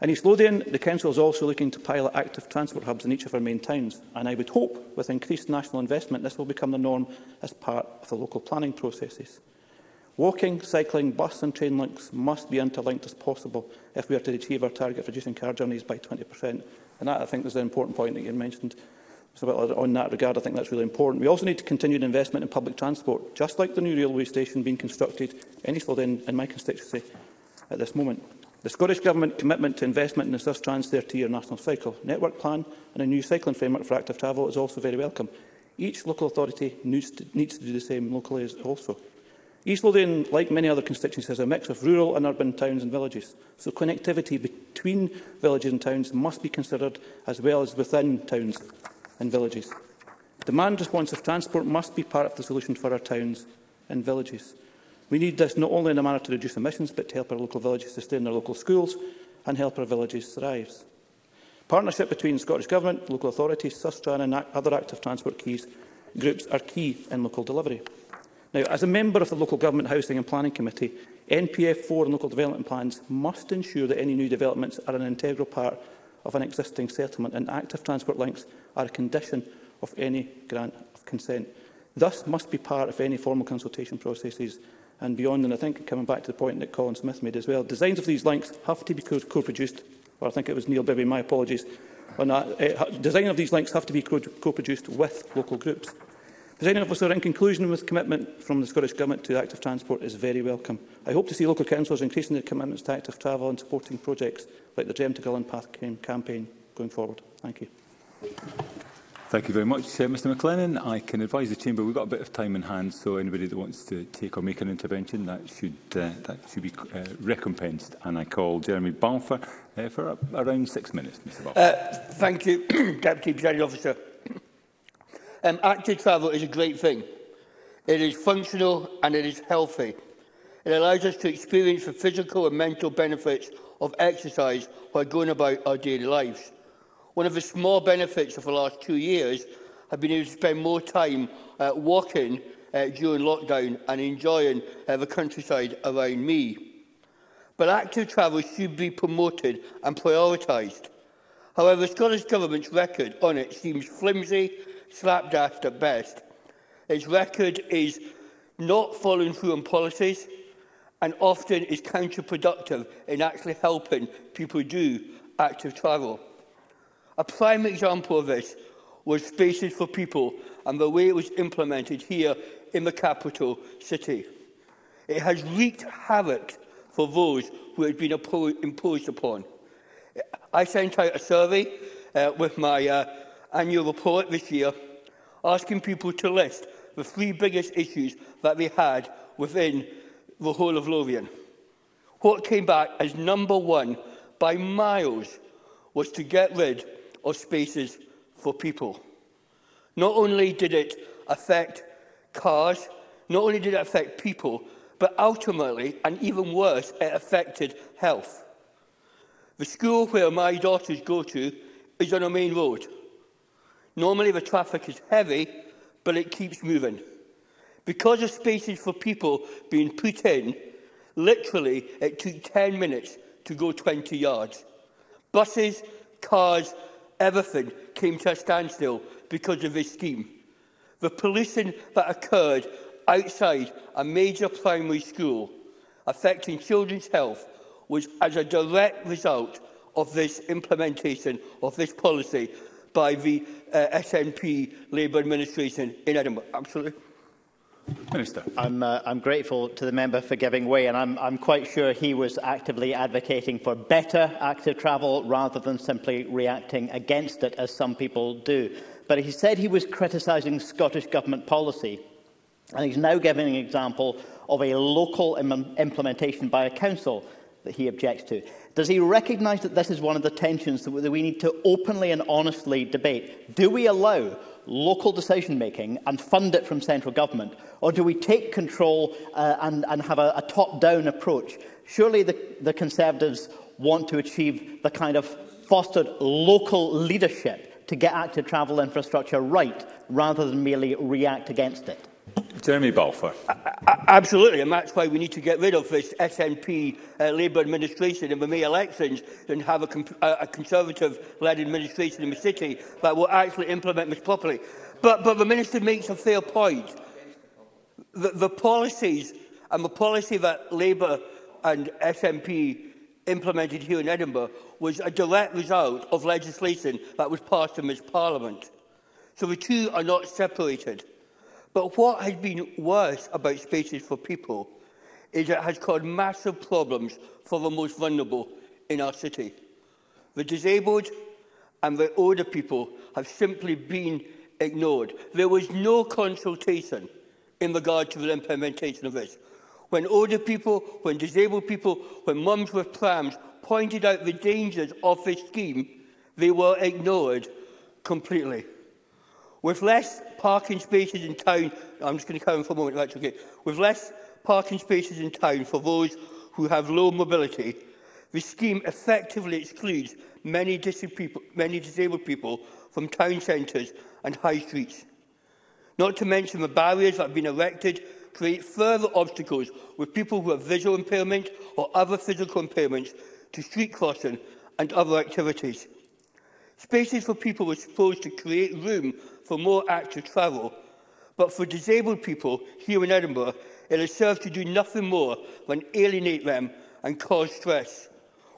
In East Lothian, the Council is also looking to pilot active transport hubs in each of our main towns, and I would hope, with increased national investment, this will become the norm as part of the local planning processes. Walking, cycling, bus and train links must be interlinked as possible if we are to achieve our target of reducing car journeys by 20 per cent And that, I think, is the important point that you mentioned. So on that regard, I think that's really important. We also need continued investment in public transport, just like the new railway station being constructed in Eastwood in, in my constituency at this moment. The Scottish Government commitment to investment in the SIS Trans 30-year National Cycle Network Plan and a new cycling framework for active travel is also very welcome. Each local authority needs to, needs to do the same locally as also. East Lothian, like many other constituencies, is a mix of rural and urban towns and villages, so connectivity between villages and towns must be considered as well as within towns and villages. Demand of transport must be part of the solution for our towns and villages. We need this not only in a manner to reduce emissions, but to help our local villages sustain their local schools and help our villages thrive. Partnership between Scottish Government, local authorities, SUSTRAN and other active transport keys groups are key in local delivery. Now, as a member of the Local Government Housing and Planning Committee, NPF4 and local development plans must ensure that any new developments are an integral part of an existing settlement and active transport links are a condition of any grant of consent. Thus must be part of any formal consultation processes and beyond. And I think, coming back to the point that Colin Smith made as well, designs of these links have to be co-produced, or I think it was Neil Bibby, my apologies, on that. Uh, design of these links have to be co-produced with local groups. As any of us are in conclusion with commitment from the Scottish Government to active transport is very welcome. I hope to see local councillors increasing their commitments to active travel and supporting projects like the Gem to Gilland Path campaign going forward. Thank you. Thank you very much, uh, Mr McLennan. I can advise the Chamber we've got a bit of time in hand, so anybody that wants to take or make an intervention, that should, uh, that should be uh, recompensed. And I call Jeremy Balfour uh, for uh, around six minutes, Mr Balfour. Uh, thank you, Deputy Presiding Officer. Um, active travel is a great thing. It is functional and it is healthy. It allows us to experience the physical and mental benefits of exercise while going about our daily lives. One of the small benefits of the last two years have been able to spend more time uh, walking uh, during lockdown and enjoying uh, the countryside around me. But active travel should be promoted and prioritised. However, the Scottish Government's record on it seems flimsy slapdash at best. Its record is not following through on policies and often is counterproductive in actually helping people do active travel. A prime example of this was Spaces for People and the way it was implemented here in the capital city. It has wreaked havoc for those who had been imposed upon. I sent out a survey uh, with my uh, annual report this year, asking people to list the three biggest issues that they had within the whole of Lothian. What came back as number one by miles was to get rid of spaces for people. Not only did it affect cars, not only did it affect people, but ultimately, and even worse, it affected health. The school where my daughters go to is on a main road. Normally the traffic is heavy, but it keeps moving. Because of spaces for people being put in, literally it took 10 minutes to go 20 yards. Buses, cars, everything came to a standstill because of this scheme. The policing that occurred outside a major primary school affecting children's health was as a direct result of this implementation of this policy by the uh, SNP Labour administration in Edinburgh? Absolutely. Minister. I'm, uh, I'm grateful to the member for giving way, and I'm, I'm quite sure he was actively advocating for better active travel rather than simply reacting against it, as some people do. But he said he was criticising Scottish Government policy, and he's now giving an example of a local Im implementation by a council that he objects to. Does he recognize that this is one of the tensions that we need to openly and honestly debate? Do we allow local decision making and fund it from central government, or do we take control uh, and, and have a, a top down approach? Surely the, the Conservatives want to achieve the kind of fostered local leadership to get active travel infrastructure right rather than merely react against it. Jeremy Balfour. Absolutely, and that's why we need to get rid of this SNP uh, Labour administration in the May elections and have a, a, a Conservative-led administration in the city that will actually implement this properly. But, but the Minister makes a fair point. The, the policies and the policy that Labour and SNP implemented here in Edinburgh was a direct result of legislation that was passed in this Parliament. So the two are not separated. But what has been worse about spaces for people is it has caused massive problems for the most vulnerable in our city. The disabled and the older people have simply been ignored. There was no consultation in regard to the implementation of this. When older people, when disabled people, when mums with prams pointed out the dangers of this scheme, they were ignored completely. With less parking spaces in town, I'm just going to come for a moment, that's okay. With less parking spaces in town for those who have low mobility, the scheme effectively excludes many, dis people, many disabled people from town centres and high streets. Not to mention the barriers that have been erected create further obstacles with people who have visual impairment or other physical impairments to street crossing and other activities. Spaces for people were supposed to create room for more active travel, but for disabled people here in Edinburgh, it has served to do nothing more than alienate them and cause stress.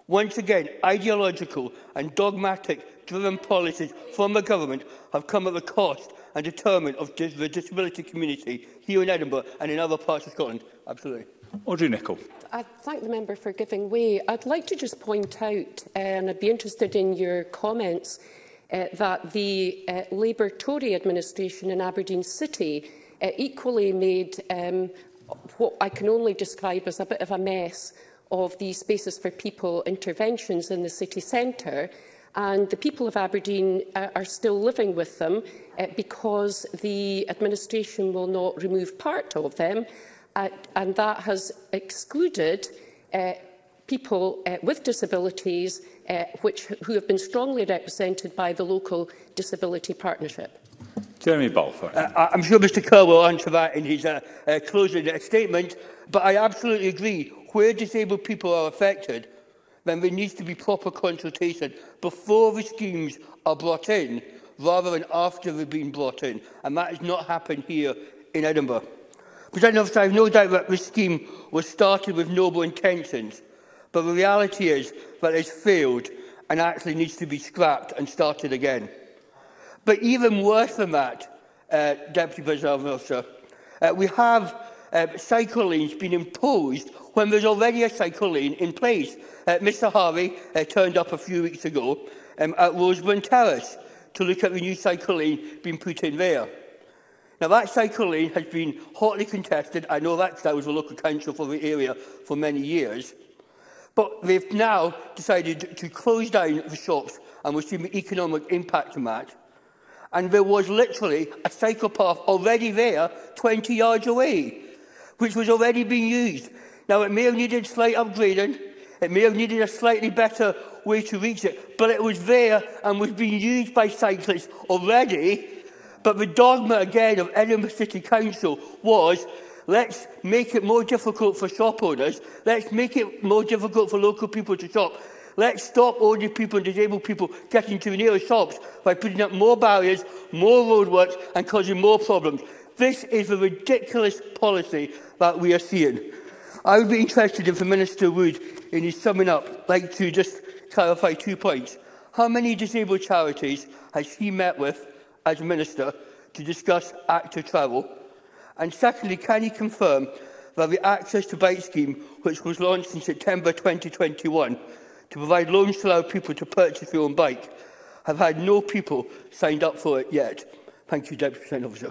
Once again, ideological and dogmatic driven policies from the government have come at the cost and determined of dis the disability community here in Edinburgh and in other parts of Scotland. Absolutely. Audrey Nicholl. I thank the member for giving way. I'd like to just point out, uh, and I'd be interested in your comments, uh, that the uh, Labour Tory administration in Aberdeen City uh, equally made um, what I can only describe as a bit of a mess of the Spaces for People interventions in the city centre. And the people of Aberdeen uh, are still living with them uh, because the administration will not remove part of them. Uh, and that has excluded uh, people uh, with disabilities uh, which, who have been strongly represented by the local disability partnership. Jeremy Balfour. Uh, I'm sure Mr Kerr will answer that in his uh, uh, closing uh, statement, but I absolutely agree. Where disabled people are affected, then there needs to be proper consultation before the schemes are brought in, rather than after they've been brought in. And that has not happened here in Edinburgh. President I have no doubt that this scheme was started with noble intentions, But the reality is that it's failed and actually needs to be scrapped and started again. But even worse than that, uh, Deputy President Officer, uh, we have uh, cycle lanes being imposed when there's already a cycle lane in place. Uh, Mr Harvey uh, turned up a few weeks ago um, at Roseburn Terrace to look at the new cycle lane being put in there. Now, that cycle lane has been hotly contested. I know that because I was a local council for the area for many years. But they've now decided to close down the shops and we're seeing the economic impact on that. And there was literally a path already there 20 yards away, which was already being used. Now, it may have needed slight upgrading, it may have needed a slightly better way to reach it, but it was there and was being used by cyclists already. But the dogma again of Edinburgh City Council was Let's make it more difficult for shop owners. Let's make it more difficult for local people to shop. Let's stop old people and disabled people getting to the nearest shops by putting up more barriers, more roadworks and causing more problems. This is a ridiculous policy that we are seeing. I would be interested if the Minister would, in his summing up, like to just clarify two points. How many disabled charities has he met with as Minister to discuss active travel? And secondly, can you confirm that the Access to Bike scheme, which was launched in September 2021 to provide loans to allow people to purchase their own bike, have had no people signed up for it yet? Thank you, Deputy President Officer.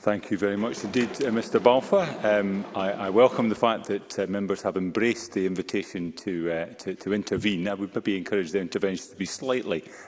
Thank you very much indeed, uh, Mr Balfour. Um, I, I welcome the fact that uh, members have embraced the invitation to, uh, to, to intervene. I would maybe encourage the interventions to be slightly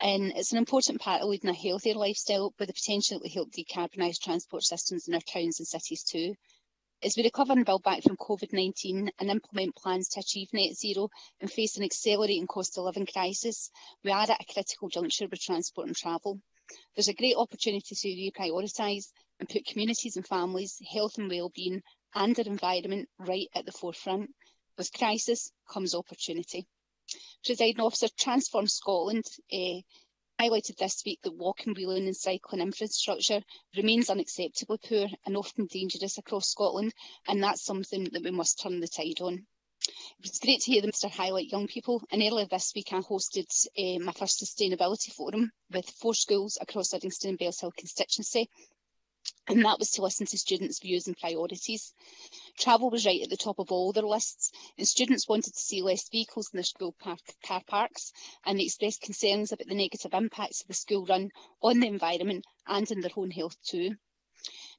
and it's an important part of leading a healthier lifestyle with the potential to help decarbonise transport systems in our towns and cities too. As we recover and build back from COVID-19 and implement plans to achieve net zero and face an accelerating cost of living crisis, we are at a critical juncture with transport and travel. There's a great opportunity to reprioritise and put communities and families, health and well-being and our environment right at the forefront With crisis comes opportunity. Presiding officer, Transform Scotland uh, highlighted this week that walking, wheeling and cycling infrastructure remains unacceptably poor and often dangerous across Scotland, and that's something that we must turn the tide on. It's great to hear the Minister highlight young people, and earlier this week I hosted uh, my first sustainability forum with four schools across Uddingston and Bales Hill constituency, and that was to listen to students' views and priorities. Travel was right at the top of all their lists, and students wanted to see less vehicles in their school park, car parks, and they expressed concerns about the negative impacts of the school run on the environment and in their own health too.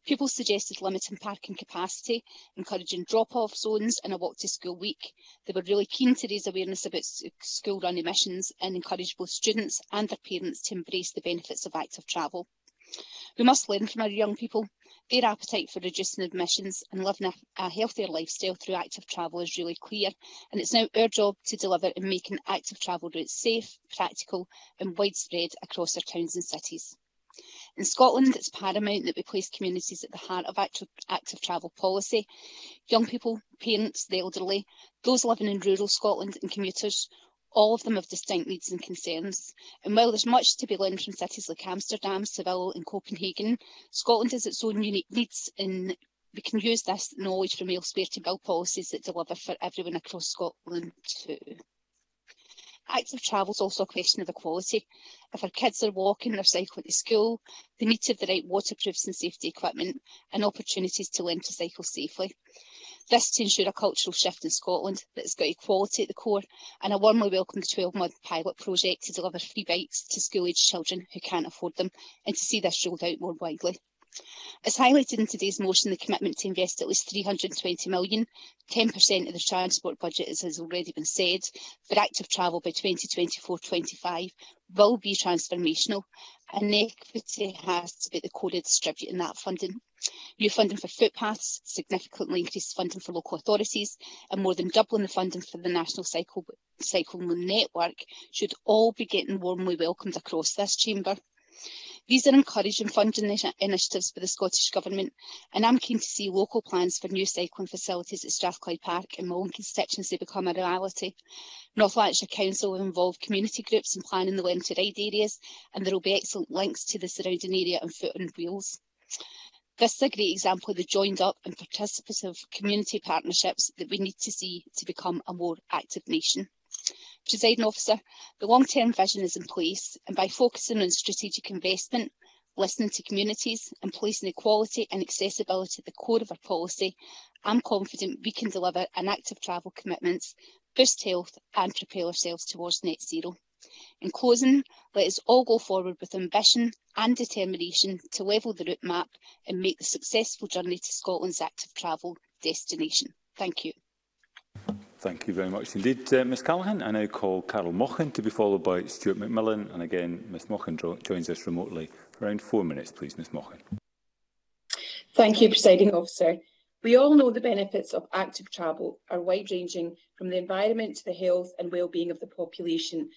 Pupils suggested limiting parking capacity, encouraging drop-off zones and a walk to school week. They were really keen to raise awareness about school run emissions and encourage both students and their parents to embrace the benefits of active travel. The Muslim from our young people. Their appetite for reducing emissions and living a, a healthier lifestyle through active travel is really clear, and it's now our job to deliver in making active travel routes safe, practical and widespread across our towns and cities. In Scotland, it's paramount that we place communities at the heart of active, active travel policy. Young people, parents, the elderly, those living in rural Scotland and commuters All of them have distinct needs and concerns, and while there's much to be learned from cities like Amsterdam, Seville and Copenhagen, Scotland has its own unique needs and we can use this knowledge from elsewhere to build policies that deliver for everyone across Scotland too. Active travel is also a question of equality. If our kids are walking or cycling to school, they need to have the right waterproofs and safety equipment and opportunities to learn to cycle safely. This to ensure a cultural shift in Scotland that's got equality at the core, and I warmly welcome the 12-month pilot project to deliver free bikes to school-aged children who can't afford them, and to see this rolled out more widely. As highlighted in today's motion, the commitment to invest at least £320 million, 10% of the transport budget, as has already been said, for active travel by 2024-25 will be transformational, and equity has to be the core of distributing that funding. New funding for footpaths, significantly increased funding for local authorities, and more than doubling the funding for the National Cycle Cycling Network should all be getting warmly welcomed across this chamber. These are encouraging funding initiatives by the Scottish Government, and I'm keen to see local plans for new cycling facilities at Strathclyde Park in my own constituency become a reality. North Lanarkshire Council will involve community groups in planning the land to ride areas, and there will be excellent links to the surrounding area and foot and wheels. This is a great example of the joined up and participative community partnerships that we need to see to become a more active nation. Presiding officer, the long-term vision is in place and by focusing on strategic investment, listening to communities and placing equality and accessibility at the core of our policy, I'm confident we can deliver on active travel commitments, boost health and propel ourselves towards net zero. In closing, let us all go forward with ambition and determination to level the route map and make the successful journey to Scotland's active travel destination. Thank you. Thank you very much indeed, uh, Ms Callaghan. I now call Carol Mochan to be followed by Stuart McMillan. And again, Ms Mochan joins us remotely. Around four minutes, please, Ms Mochan. Thank you, Presiding Officer. We all know the benefits of active travel are wide-ranging, from the environment to the health and well-being of the population,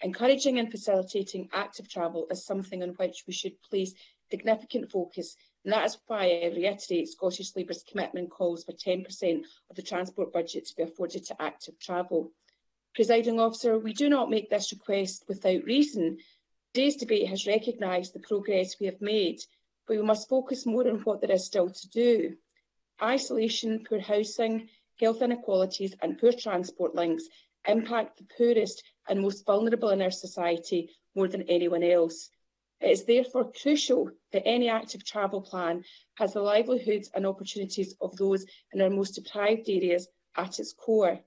Encouraging and facilitating active travel is something on which we should place significant focus, and that is why I reiterate Scottish Labour's commitment calls for 10% of the transport budget to be afforded to active travel. Presiding officer, we do not make this request without reason. Today's debate has recognised the progress we have made, but we must focus more on what there is still to do. Isolation, poor housing, health inequalities and poor transport links impact the poorest and most vulnerable in our society more than anyone else. It is therefore crucial that any active travel plan has the livelihoods and opportunities of those in our most deprived areas at its core.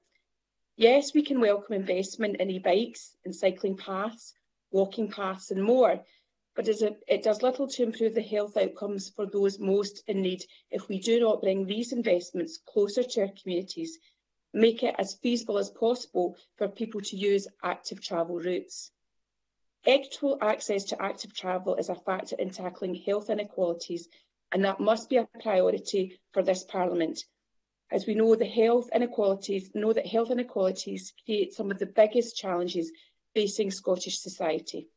Yes, we can welcome investment in e-bikes in cycling paths, walking paths and more, but it does little to improve the health outcomes for those most in need if we do not bring these investments closer to our communities make it as feasible as possible for people to use active travel routes. Equitable access to active travel is a factor in tackling health inequalities and that must be a priority for this Parliament. As we know, the health inequalities know that health inequalities create some of the biggest challenges facing Scottish society.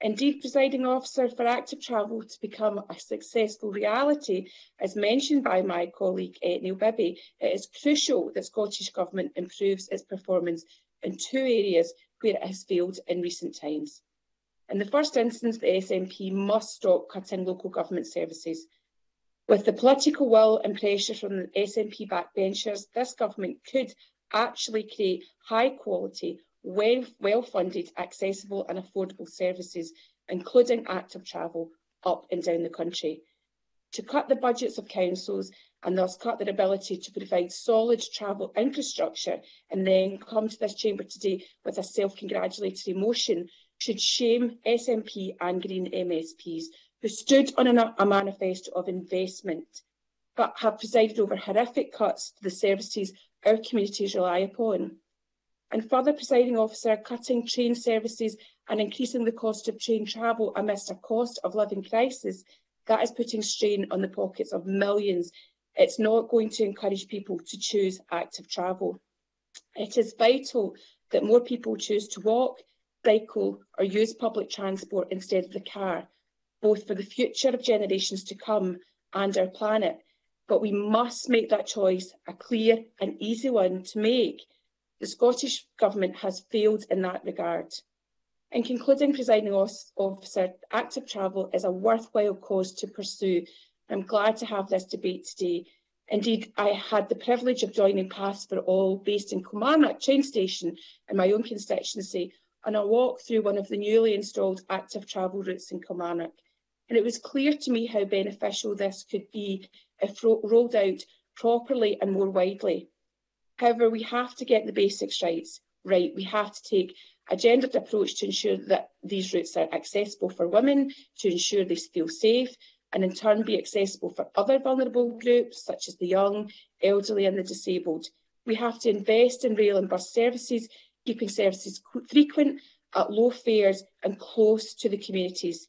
And Indeed, presiding officer, for active travel to become a successful reality, as mentioned by my colleague uh, Neil Bibby, it is crucial that Scottish Government improves its performance in two areas where it has failed in recent times. In the first instance, the SNP must stop cutting local government services. With the political will and pressure from the SNP backbenchers, this government could actually create high quality, well-funded, accessible and affordable services, including active travel up and down the country. To cut the budgets of councils and thus cut their ability to provide solid travel infrastructure and then come to this chamber today with a self-congratulatory motion should shame SNP and Green MSPs who stood on a, a manifesto of investment but have presided over horrific cuts to the services our communities rely upon. And further, presiding officer, cutting train services and increasing the cost of train travel amidst a cost of living crisis, that is putting strain on the pockets of millions. It's not going to encourage people to choose active travel. It is vital that more people choose to walk, cycle or use public transport instead of the car, both for the future of generations to come and our planet. But we must make that choice a clear and easy one to make The Scottish Government has failed in that regard. In concluding, presiding officer, active travel is a worthwhile cause to pursue. I'm glad to have this debate today. Indeed, I had the privilege of joining Paths for All, based in Kilmarnock train station in my own constituency, on a walk through one of the newly installed active travel routes in Kilmarnock. And it was clear to me how beneficial this could be if rolled out properly and more widely. However, we have to get the basics right. right. We have to take a gendered approach to ensure that these routes are accessible for women, to ensure they feel safe, and in turn be accessible for other vulnerable groups such as the young, elderly and the disabled. We have to invest in rail and bus services, keeping services frequent, at low fares and close to the communities.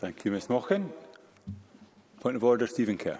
Thank you, Ms Mochen. Point of order, Stephen Kerr.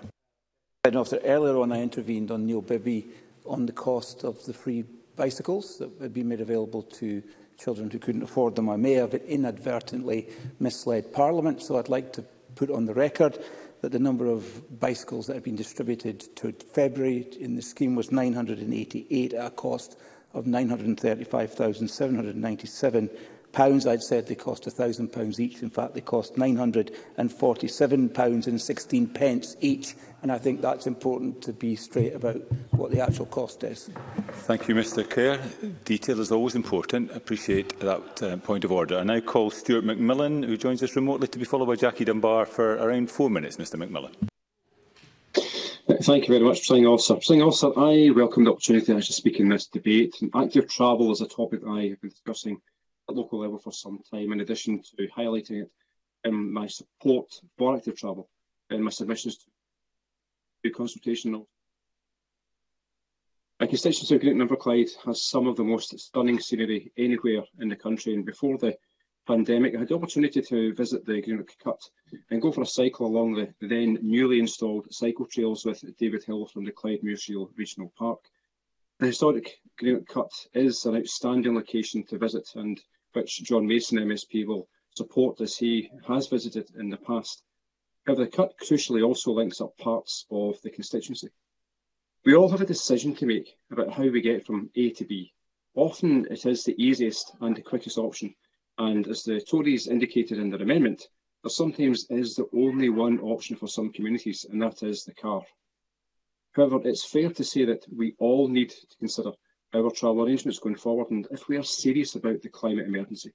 And after earlier on, I intervened on Neil Bibby on the cost of the free bicycles that would be made available to children who couldn't afford them. I may have inadvertently misled Parliament, so I'd like to put on the record that the number of bicycles that had been distributed to February in the scheme was 988 at a cost of 935,797 pounds. I'd said they cost a thousand pounds each. In fact, they cost 947 pounds and 16 pence each. And I think that's important to be straight about what the actual cost is. Thank you, Mr. Kerr. Detail is always important. Appreciate that uh, point of order. I now call Stuart McMillan, who joins us remotely, to be followed by Jackie Dunbar for around four minutes. Mr. McMillan. Thank you very much, Presiding Officer. Presiding Officer, I welcome the opportunity to speak in this debate. And active travel is a topic I have been discussing at local level for some time, in addition to highlighting it in my support for active travel and my submissions to consultation notes. My constituency of Great Clyde has some of the most stunning scenery anywhere in the country, and before the pandemic, I had the opportunity to visit the Greenock Cut and go for a cycle along the then newly installed cycle trails with David Hill from the Clyde Muirshield Regional Park. The historic Greenock Cut is an outstanding location to visit and which John Mason MSP will support as he has visited in the past. However, the cut crucially also links up parts of the constituency. We all have a decision to make about how we get from A to B. Often it is the easiest and the quickest option, and as the Tories indicated in their amendment, there sometimes is the only one option for some communities, and that is the car. However, it's fair to say that we all need to consider our travel arrangements going forward and if we are serious about the climate emergency.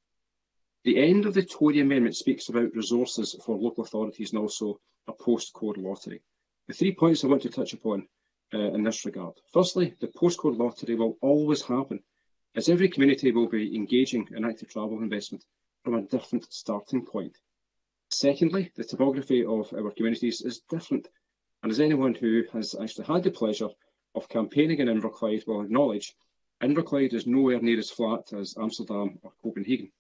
The end of the Tory amendment speaks about resources for local authorities and also a postcode lottery. The three points I want to touch upon uh, in this regard. Firstly, the postcode lottery will always happen as every community will be engaging in active travel investment from a different starting point. Secondly, the topography of our communities is different and as anyone who has actually had the pleasure of campaigning in Inverclyde will acknowledge Inverclyde is nowhere near as flat as Amsterdam or Copenhagen.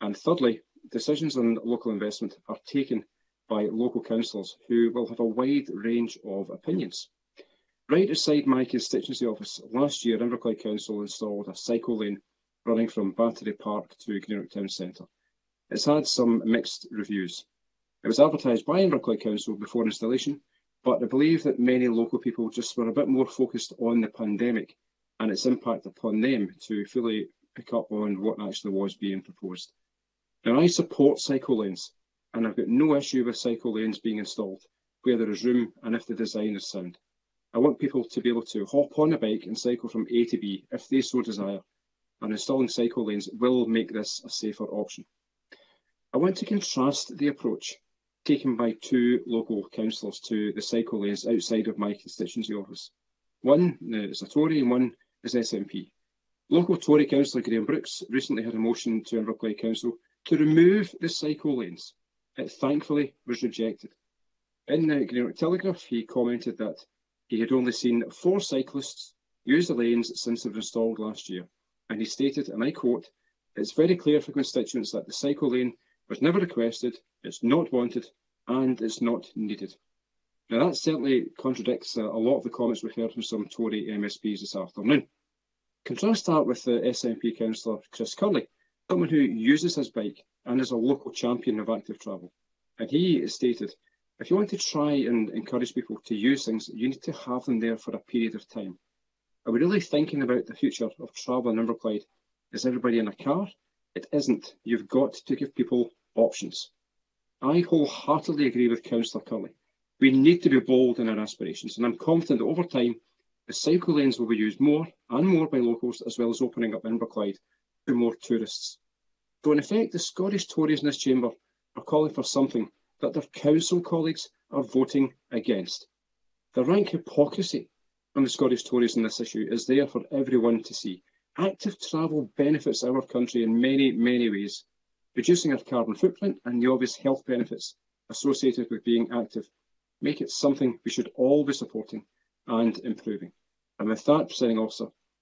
And thirdly, decisions on local investment are taken by local councillors who will have a wide range of opinions. Right outside my constituency office last year, Inverclyde Council installed a cycle lane running from Battery Park to Greenock Town Centre. It's had some mixed reviews. It was advertised by Inverclyde Council before installation but I believe that many local people just were a bit more focused on the pandemic and its impact upon them to fully pick up on what actually was being proposed. Now, I support cycle lanes, and I've got no issue with cycle lanes being installed where there is room and if the design is sound. I want people to be able to hop on a bike and cycle from A to B if they so desire, and installing cycle lanes will make this a safer option. I want to contrast the approach taken by two local councillors to the cycle lanes outside of my constituency office. One uh, is a Tory and one is SNP. Local Tory councillor Graham Brooks recently had a motion to Inverclyde Council to remove the cycle lanes. It thankfully was rejected. In the Greenwich Telegraph, he commented that he had only seen four cyclists use the lanes since they were installed last year. And he stated, and I quote, it's very clear for constituents that the cycle lane was never requested it's not wanted and it's not needed. Now, that certainly contradicts uh, a lot of the comments we heard from some Tory MSPs this afternoon. Contrast that with the SNP councillor Chris Curley, someone who uses his bike and is a local champion of active travel. And he stated, if you want to try and encourage people to use things, you need to have them there for a period of time. Are we really thinking about the future of travel in Inverclyde? Is everybody in a car? It isn't. You've got to give people options. I wholeheartedly agree with Councillor Curley. We need to be bold in our aspirations, and I'm confident that over time, the cycle lanes will be used more and more by locals, as well as opening up Inverclyde to more tourists. So, in effect, the Scottish Tories in this chamber are calling for something that their council colleagues are voting against. The rank hypocrisy on the Scottish Tories in this issue is there for everyone to see. Active travel benefits our country in many, many ways reducing our carbon footprint and the obvious health benefits associated with being active make it something we should all be supporting and improving. And with that, presenting officer,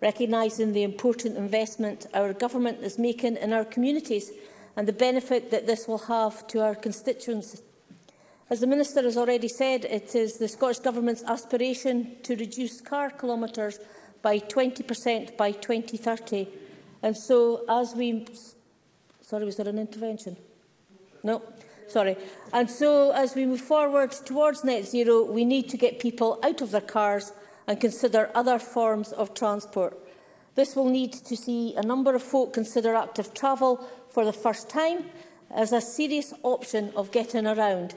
recognising the important investment our government is making in our communities and the benefit that this will have to our constituents. As the Minister has already said, it is the Scottish Government's aspiration to reduce car kilometres by 20% by 2030. And so, as we... Sorry, was there an intervention? No. Sorry. And so as we move forward towards net zero, we need to get people out of their cars and consider other forms of transport. This will need to see a number of folk consider active travel for the first time as a serious option of getting around.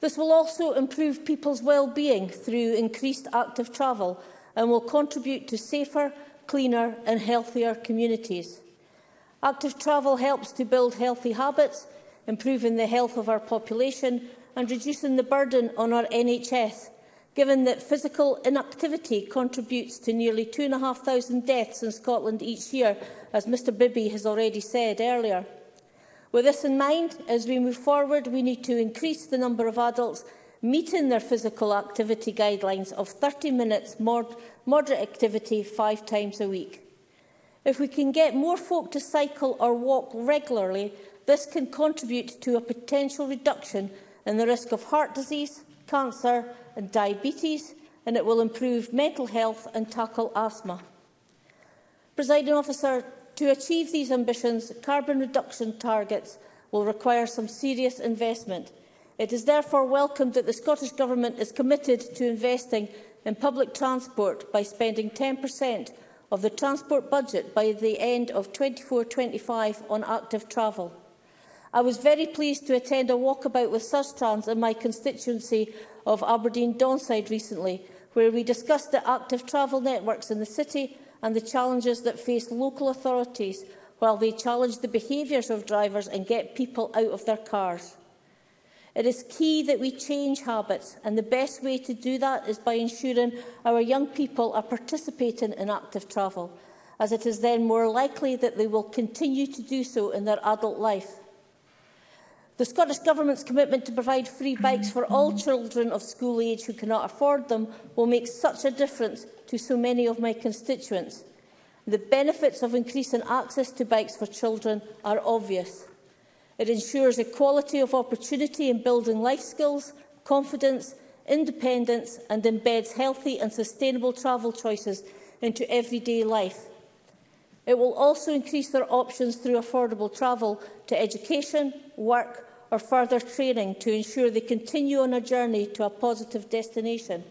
This will also improve people's well-being through increased active travel and will contribute to safer, cleaner and healthier communities. Active travel helps to build healthy habits improving the health of our population and reducing the burden on our NHS, given that physical inactivity contributes to nearly 2,500 deaths in Scotland each year, as Mr Bibby has already said earlier. With this in mind, as we move forward, we need to increase the number of adults meeting their physical activity guidelines of 30 minutes moderate activity five times a week. If we can get more folk to cycle or walk regularly, This can contribute to a potential reduction in the risk of heart disease, cancer and diabetes, and it will improve mental health and tackle asthma. Presiding officer, to achieve these ambitions, carbon reduction targets will require some serious investment. It is therefore welcome that the Scottish Government is committed to investing in public transport by spending 10% of the transport budget by the end of 24-25 on active travel. I was very pleased to attend a walkabout with Sustrans in my constituency of Aberdeen Donside recently, where we discussed the active travel networks in the city and the challenges that face local authorities while they challenge the behaviours of drivers and get people out of their cars. It is key that we change habits, and the best way to do that is by ensuring our young people are participating in active travel, as it is then more likely that they will continue to do so in their adult life. The Scottish Government's commitment to provide free bikes for all children of school age who cannot afford them will make such a difference to so many of my constituents. The benefits of increasing access to bikes for children are obvious. It ensures equality of opportunity in building life skills, confidence, independence and embeds healthy and sustainable travel choices into everyday life. It will also increase their options through affordable travel to education, work or further training to ensure they continue on a journey to a positive destination.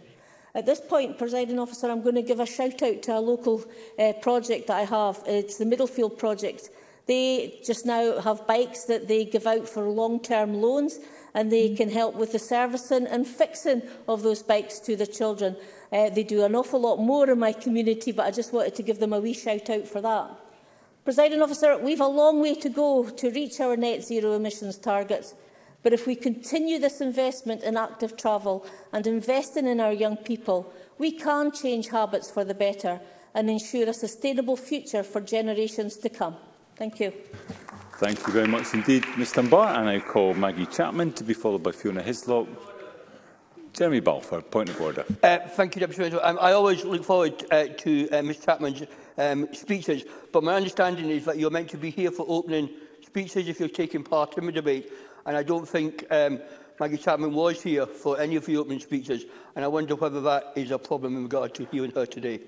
At this point, presiding officer, I'm going to give a shout out to a local uh, project that I have. It's the Middlefield project. They just now have bikes that they give out for long-term loans and they can help with the servicing and fixing of those bikes to the children. Uh, they do an awful lot more in my community, but I just wanted to give them a wee shout out for that. Presiding officer, we've a long way to go to reach our net zero emissions targets. But if we continue this investment in active travel and investing in our young people, we can change habits for the better and ensure a sustainable future for generations to come. Thank you. Thank you very much indeed, Ms Dunbar. And I call Maggie Chapman to be followed by Fiona Hislop. Jeremy Balfour, point of order. Uh, thank you, Deputy President. Um, I always look forward uh, to uh, Ms Chapman's um, speeches. But my understanding is that you're meant to be here for opening speeches if you're taking part in the debate. And I don't think um, Maggie Chapman was here for any of the opening speeches. And I wonder whether that is a problem in regard to and her today.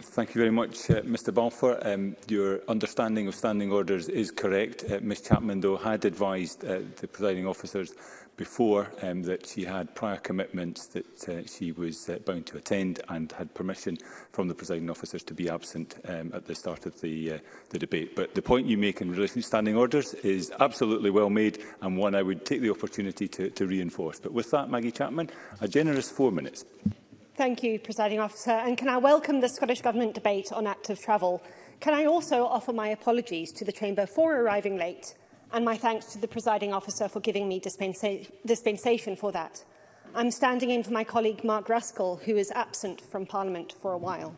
Thank you very much, uh, Mr Balfour. Um, your understanding of standing orders is correct. Uh, Ms Chapman, though, had advised uh, the presiding officers before um, that she had prior commitments that uh, she was uh, bound to attend and had permission from the presiding officers to be absent um, at the start of the, uh, the debate. But the point you make in relation to standing orders is absolutely well made and one I would take the opportunity to, to reinforce. But with that, Maggie Chapman, a generous four minutes. Thank you, Presiding Officer. And can I welcome the Scottish Government debate on active travel? Can I also offer my apologies to the Chamber for arriving late and my thanks to the presiding officer for giving me dispensa dispensation for that. I'm standing in for my colleague Mark Ruskell, who is absent from Parliament for a while.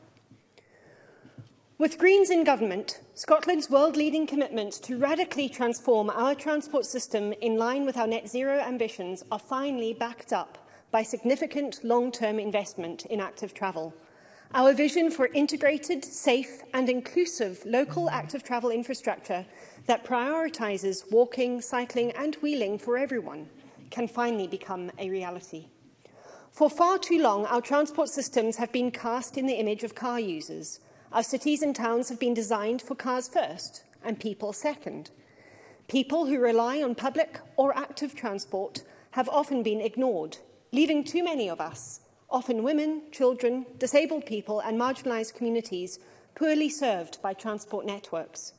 With Greens in government, Scotland's world-leading commitment to radically transform our transport system in line with our net zero ambitions are finally backed up by significant long-term investment in active travel. Our vision for integrated, safe and inclusive local active travel infrastructure that prioritises walking, cycling and wheeling for everyone can finally become a reality. For far too long, our transport systems have been cast in the image of car users. Our cities and towns have been designed for cars first and people second. People who rely on public or active transport have often been ignored, leaving too many of us, often women, children, disabled people and marginalised communities, poorly served by transport networks.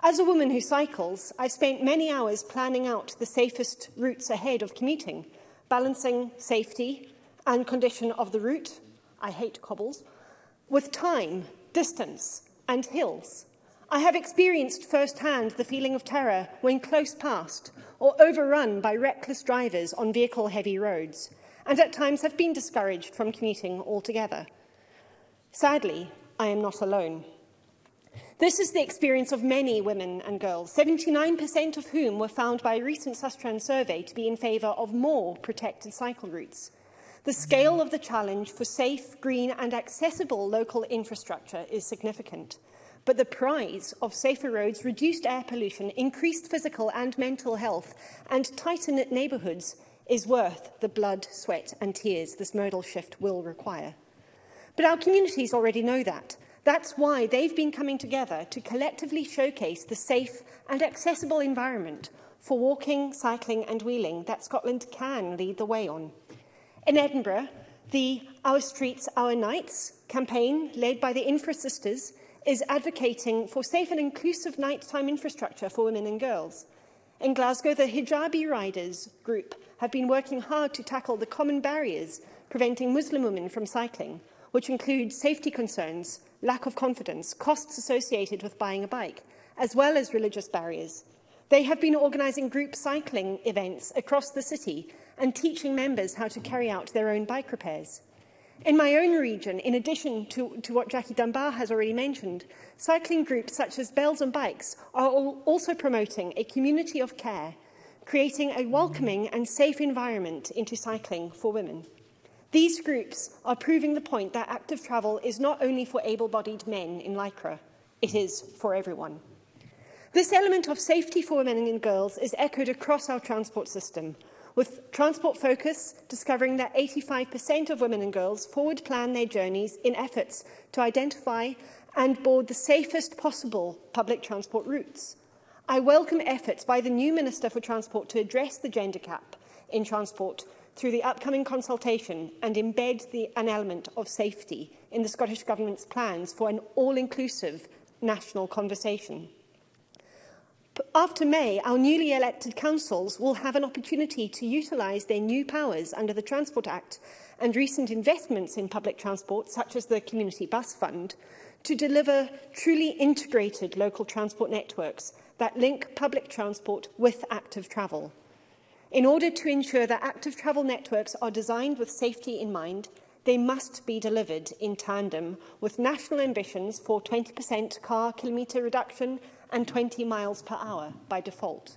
As a woman who cycles, I spent many hours planning out the safest routes ahead of commuting, balancing safety and condition of the route, I hate cobbles, with time, distance and hills. I have experienced firsthand the feeling of terror when close past or overrun by reckless drivers on vehicle-heavy roads, and at times have been discouraged from commuting altogether. Sadly, I am not alone. This is the experience of many women and girls, 79% of whom were found by a recent Sustrans survey to be in favour of more protected cycle routes. The scale of the challenge for safe, green and accessible local infrastructure is significant. But the prize of safer roads, reduced air pollution, increased physical and mental health and tighter-knit neighbourhoods is worth the blood, sweat and tears this modal shift will require. But our communities already know that. That's why they've been coming together to collectively showcase the safe and accessible environment for walking, cycling and wheeling that Scotland can lead the way on. In Edinburgh, the Our Streets, Our Nights campaign, led by the Infra Sisters, is advocating for safe and inclusive nighttime infrastructure for women and girls. In Glasgow, the Hijabi Riders group have been working hard to tackle the common barriers preventing Muslim women from cycling, which include safety concerns lack of confidence, costs associated with buying a bike, as well as religious barriers. They have been organising group cycling events across the city and teaching members how to carry out their own bike repairs. In my own region, in addition to, to what Jackie Dunbar has already mentioned, cycling groups such as Bells and Bikes are also promoting a community of care, creating a welcoming and safe environment into cycling for women. These groups are proving the point that active travel is not only for able-bodied men in Lycra, it is for everyone. This element of safety for women and girls is echoed across our transport system, with Transport Focus discovering that 85% of women and girls forward plan their journeys in efforts to identify and board the safest possible public transport routes. I welcome efforts by the new Minister for Transport to address the gender gap in transport through the upcoming consultation and embed the, an element of safety in the Scottish Government's plans for an all-inclusive national conversation. After May, our newly elected councils will have an opportunity to utilise their new powers under the Transport Act and recent investments in public transport, such as the Community Bus Fund, to deliver truly integrated local transport networks that link public transport with active travel. In order to ensure that active travel networks are designed with safety in mind, they must be delivered in tandem with national ambitions for 20% car kilometre reduction and 20 miles per hour by default.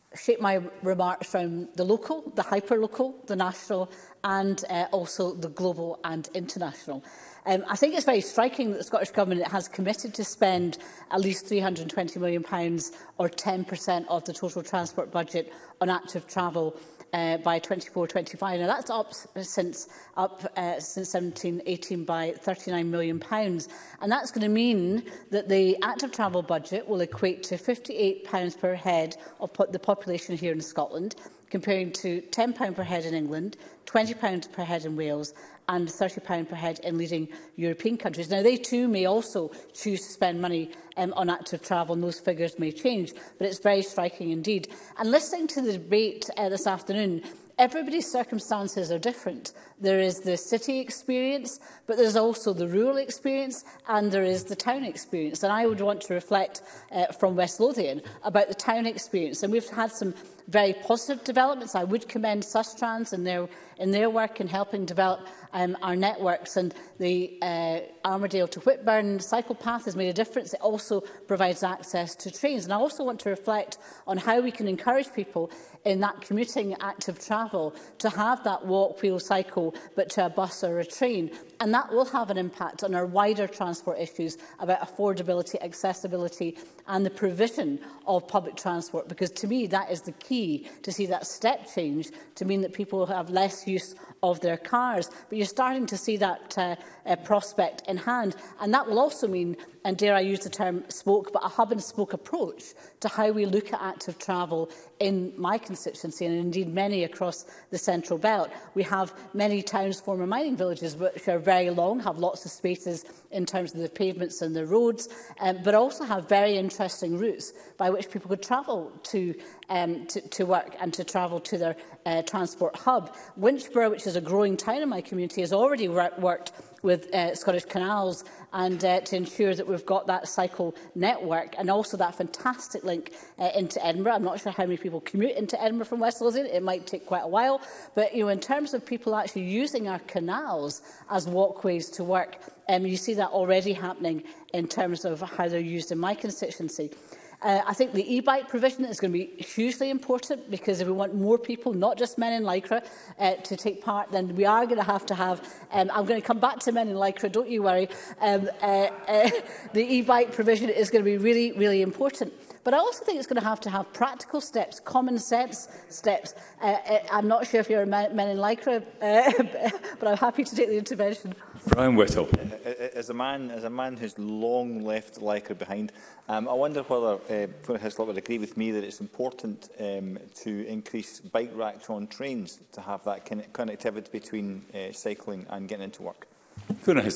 shape my remarks from the local, the hyper-local, the national and uh, also the global and international. Um, I think it's very striking that the Scottish Government has committed to spend at least £320 million or 10% of the total transport budget on active travel uh, by 24-25. Now that's up since up uh, since 17-18 by 39 million pounds, and that's going to mean that the active travel budget will equate to 58 pounds per head of po the population here in Scotland, comparing to 10 pound per head in England, 20 pounds per head in Wales, and £30 per head in leading European countries. Now, they too may also choose to spend money um, on active travel, and those figures may change, but it's very striking indeed. And listening to the debate uh, this afternoon, everybody's circumstances are different. There is the city experience, but there's also the rural experience and there is the town experience. And I would want to reflect uh, from West Lothian about the town experience. And we've had some very positive developments. I would commend Sustrans in their, in their work in helping develop um, our networks. And the uh, Armadale to Whitburn cycle path has made a difference. It also provides access to trains. And I also want to reflect on how we can encourage people in that commuting active travel to have that walk, wheel, cycle, but to a bus or a train. And that will have an impact on our wider transport issues about affordability, accessibility and the provision of public transport. Because to me, that is the key to see that step change to mean that people have less use of their cars. But you're starting to see that uh, uh, prospect in hand. And that will also mean, and dare I use the term spoke, but a hub and spoke approach to how we look at active travel in my constituency and indeed many across the central belt. We have many towns, former mining villages, which are very long, have lots of spaces in terms of the pavements and the roads, um, but also have very interesting routes by which people could travel to um, to, to work and to travel to their uh, transport hub. Winchborough, which is a growing town in my community, has already worked with uh, Scottish Canals and uh, to ensure that we've got that cycle network and also that fantastic link uh, into Edinburgh. I'm not sure how many people commute into Edinburgh from West Lothian. It might take quite a while. But you know, in terms of people actually using our canals as walkways to work, um, you see that already happening in terms of how they're used in my constituency. Uh, I think the e-bike provision is going to be hugely important because if we want more people, not just men in Lycra, uh, to take part, then we are going to have to have... Um, I'm going to come back to men in Lycra, don't you worry. Um, uh, uh, the e-bike provision is going to be really, really important. But I also think it's going to have to have practical steps, common sense steps. Uh, uh I'm not sure if you're a man in Lycra, uh, but I'm happy to take the intervention. Brian Whittle. Uh, uh, as a man, as a man who's long left Lycra behind, um, I wonder whether uh, Hislop would agree with me that it's important um, to increase bike racks on trains to have that connectivity between uh, cycling and getting into work.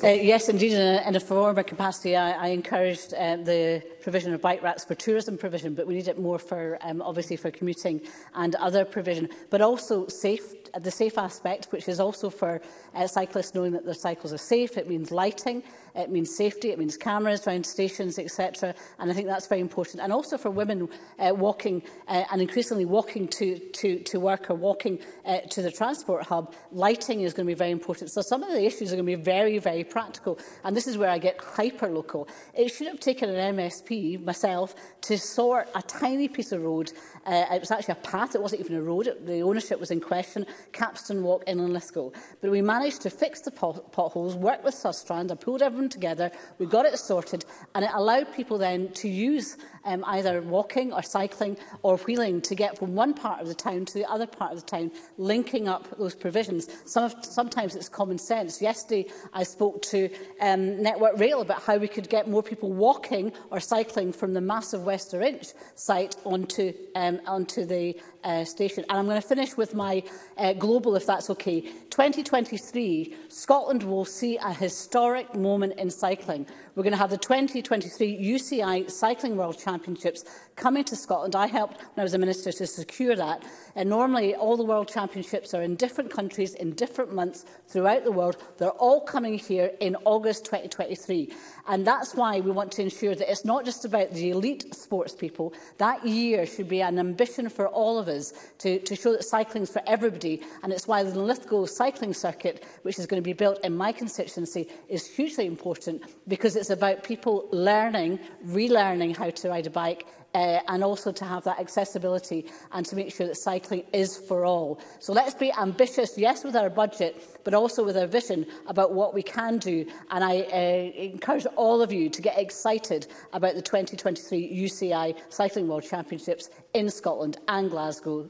Uh, yes, indeed. In a, in a former capacity, I, I encouraged uh, the provision of bike racks for tourism provision, but we need it more for, um, obviously, for commuting and other provision. But also safe, the safe aspect, which is also for uh, cyclists knowing that their cycles are safe. It means lighting. It means safety, it means cameras around stations, etc. And I think that's very important. And also for women uh, walking uh, and increasingly walking to, to, to work or walking uh, to the transport hub, lighting is going to be very important. So some of the issues are going to be very, very practical. And this is where I get hyper-local. It should have taken an MSP, myself, to sort a tiny piece of road. Uh, it was actually a path, it wasn't even a road. It, the ownership was in question, Capston Walk, in Linlithgow. But we managed to fix the pot potholes, work with Sustrand, I pulled everyone them together, we got it sorted, and it allowed people then to use um, either walking or cycling or wheeling to get from one part of the town to the other part of the town, linking up those provisions. Some of, sometimes it's common sense. Yesterday, I spoke to um, Network Rail about how we could get more people walking or cycling from the massive Wester Inch site onto, um, onto the uh, station. And I'm going to finish with my uh, global, if that's okay. 2023, Scotland will see a historic moment in cycling. We're going to have the 2023 UCI Cycling World Championships coming to Scotland. I helped when I was a minister to secure that. And normally all the World Championships are in different countries in different months throughout the world. They're all coming here in August 2023. And that's why we want to ensure that it's not just about the elite sports people. That year should be an ambition for all of us to, to show that cycling's for everybody. And it's why the Lithgow cycling circuit, which is going to be built in my constituency, is hugely important because it's is about people learning, relearning how to ride a bike uh, and also to have that accessibility and to make sure that cycling is for all. So let's be ambitious, yes, with our budget, but also with our vision about what we can do. And I uh, encourage all of you to get excited about the 2023 UCI Cycling World Championships in Scotland and Glasgow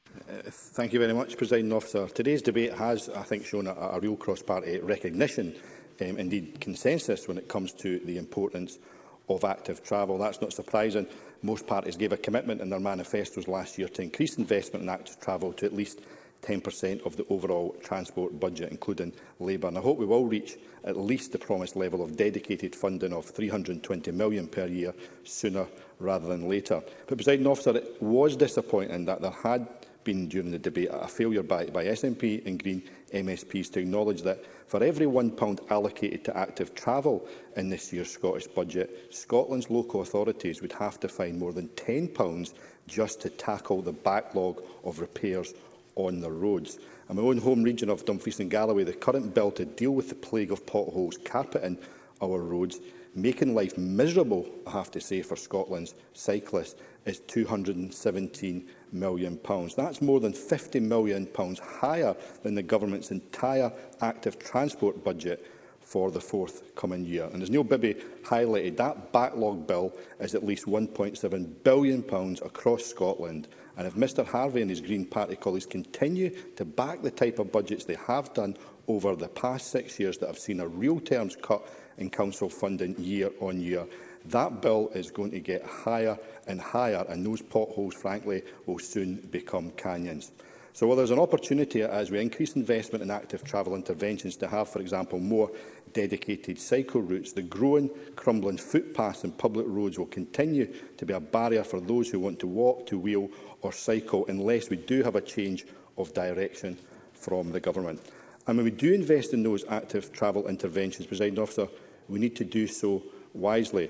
Uh, thank you very much, President Officer. Today's debate has, I think, shown a, a real cross-party recognition um, indeed consensus when it comes to the importance of active travel. That's not surprising. Most parties gave a commitment in their manifestos last year to increase investment in active travel to at least 10% of the overall transport budget, including labour. And I hope we will reach at least the promised level of dedicated funding of £320 million per year sooner rather than later. But, President officer, it was disappointing that there had been during the debate a failure by, by SNP and Green MSPs to acknowledge that for every £1 allocated to active travel in this year's Scottish budget, Scotland's local authorities would have to find more than £10 just to tackle the backlog of repairs on the roads. In my own home region of Dumfries and Galloway, the current bill to deal with the plague of potholes carpeting our roads, making life miserable, I have to say, for Scotland's cyclists is £217 million. Pounds. That's more than £50 million pounds higher than the government's entire active transport budget for the forthcoming year. And as Neil Bibby highlighted, that backlog bill is at least £1.7 billion pounds across Scotland. And if Mr Harvey and his Green Party colleagues continue to back the type of budgets they have done over the past six years that have seen a real terms cut in council funding year on year, That bill is going to get higher and higher, and those potholes, frankly, will soon become canyons. So while there's an opportunity as we increase investment in active travel interventions to have, for example, more dedicated cycle routes, the growing, crumbling footpaths and public roads will continue to be a barrier for those who want to walk, to wheel or cycle unless we do have a change of direction from the government. And when we do invest in those active travel interventions, President Officer, we need to do so wisely.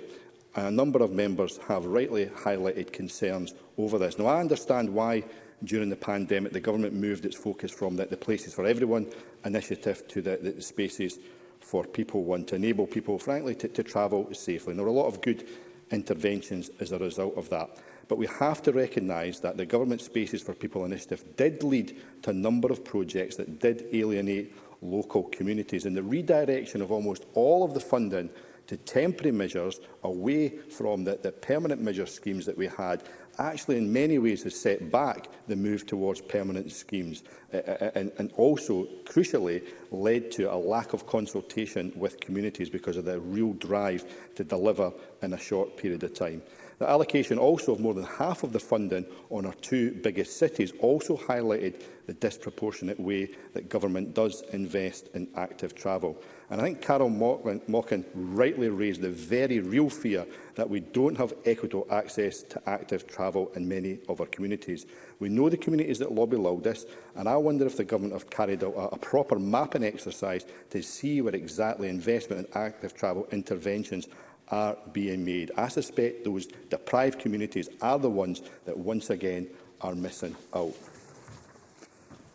And a number of members have rightly highlighted concerns over this. Now, I understand why during the pandemic the government moved its focus from the, the Places for Everyone initiative to the, the Spaces for People want to enable people, frankly, to, to travel safely. And there are a lot of good interventions as a result of that. But we have to recognise that the Government Spaces for People initiative did lead to a number of projects that did alienate local communities. And the redirection of almost all of the funding to temporary measures away from the, the permanent measure schemes that we had actually in many ways has set back the move towards permanent schemes uh, uh, uh, and, and also, crucially, led to a lack of consultation with communities because of their real drive to deliver in a short period of time. The allocation also of more than half of the funding on our two biggest cities also highlighted the disproportionate way that government does invest in active travel. And I think Carol Mockin rightly raised the very real fear that we don't have equitable access to active travel in many of our communities. We know the communities that lobby loudest, and I wonder if the government have carried out a, a proper mapping exercise to see where exactly investment in active travel interventions are being made. I suspect those deprived communities are the ones that once again are missing out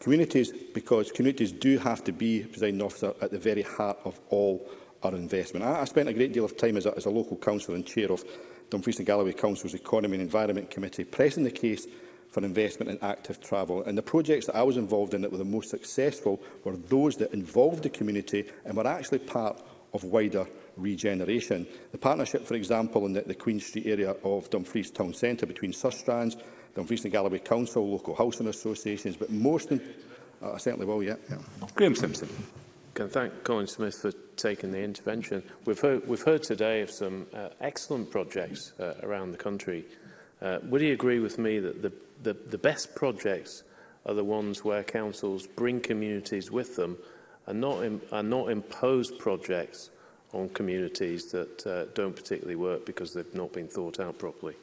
communities because communities do have to be, presiding officer, at the very heart of all our investment. I, I spent a great deal of time as a, as a local councillor and chair of Dumfries and Galloway Council's Economy and Environment Committee pressing the case for investment in active travel. And the projects that I was involved in that were the most successful were those that involved the community and were actually part of wider regeneration. The partnership, for example, in the, the Queen Street area of Dumfries Town Centre between Sustrands the Dumfries and Galloway Council, local housing associations, but most... them uh, certainly will, yeah, yeah. Graham Simpson. can thank Colin Smith for taking the intervention. We've heard, we've heard today of some uh, excellent projects uh, around the country. Uh, would you agree with me that the, the, the best projects are the ones where councils bring communities with them and not, Im and not impose projects on communities that uh, don't particularly work because they've not been thought out properly?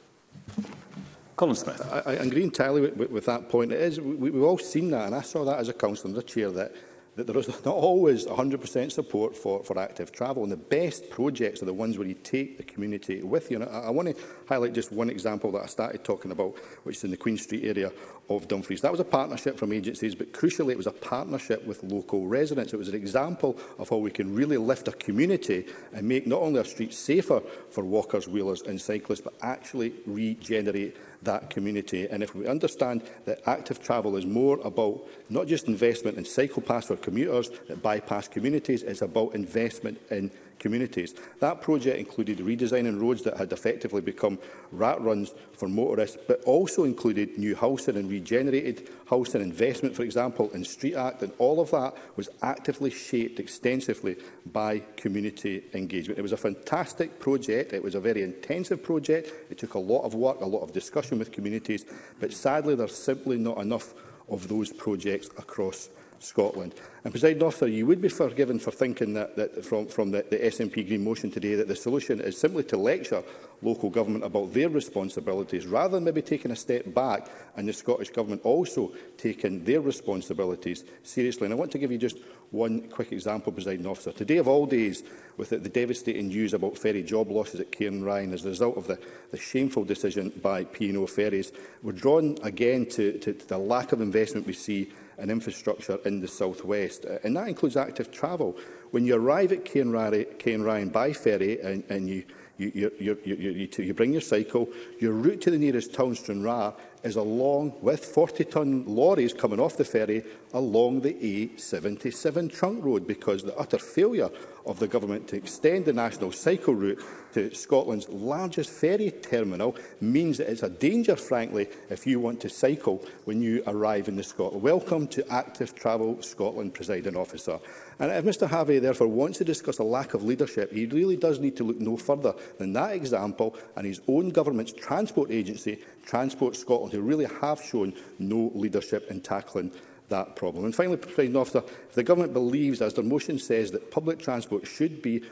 Colin Smith. I, I agree entirely with, with, with that point. It is, we, we've all seen that, and I saw that as a councillor and a chair, that, that there is not always 100% support for, for active travel, and the best projects are the ones where you take the community with you. And I, I want to highlight just one example that I started talking about, which is in the Queen Street area of Dumfries. That was a partnership from agencies, but crucially it was a partnership with local residents. It was an example of how we can really lift a community and make not only our streets safer for walkers, wheelers and cyclists, but actually regenerate that community. And if we understand that active travel is more about not just investment in cycle paths for commuters that bypass communities, it's about investment in communities. That project included redesigning roads that had effectively become rat runs for motorists, but also included new housing and regenerated housing investment, for example, in Street Act, and all of that was actively shaped extensively by community engagement. It was a fantastic project. It was a very intensive project. It took a lot of work, a lot of discussion with communities, but sadly there's simply not enough of those projects across Scotland. And, President Officer, you would be forgiven for thinking that, that from, from the, the SNP Green motion today that the solution is simply to lecture local government about their responsibilities, rather than maybe taking a step back and the Scottish Government also taking their responsibilities seriously. And I want to give you just one quick example, President Officer. Today of all days, with the, the devastating news about ferry job losses at Cairnryan as a result of the, the shameful decision by P&O Ferries, we're drawn again to, to, to the lack of investment we see and infrastructure in the South West. Uh, and that includes active travel. When you arrive at Cairnryan by ferry and, and you, you, you, you, you, you, you bring your cycle, your route to the nearest town, Stranraer, is along with 40 ton lorries coming off the ferry along the A77 e trunk road because the utter failure of the government to extend the national cycle route to Scotland's largest ferry terminal means that it's a danger, frankly, if you want to cycle when you arrive in the Scotland. Welcome to Active Travel Scotland, presiding officer. And if Mr Harvey, therefore, wants to discuss a lack of leadership, he really does need to look no further than that example and his own government's transport agency Transport Scotland, who really have shown no leadership in tackling that problem. And finally, President Officer, if the Government believes, as their motion says, that public transport should be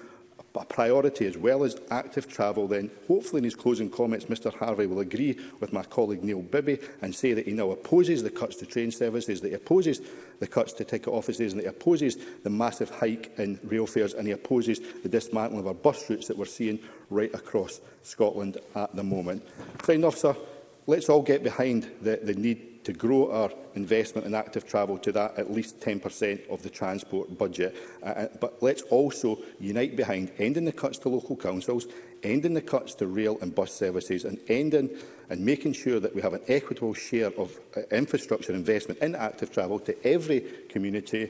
a priority as well as active travel, then hopefully in his closing comments, Mr Harvey will agree with my colleague Neil Bibby and say that he now opposes the cuts to train services, that he opposes the cuts to ticket offices, and that he opposes the massive hike in rail fares, and he opposes the dismantling of our bus routes that we're seeing right across Scotland at the moment. President Officer, Let's all get behind the, the need to grow our investment in active travel to that at least 10% of the transport budget. Uh, uh, but let's also unite behind ending the cuts to local councils, ending the cuts to rail and bus services and ending and making sure that we have an equitable share of uh, infrastructure investment in active travel to every community,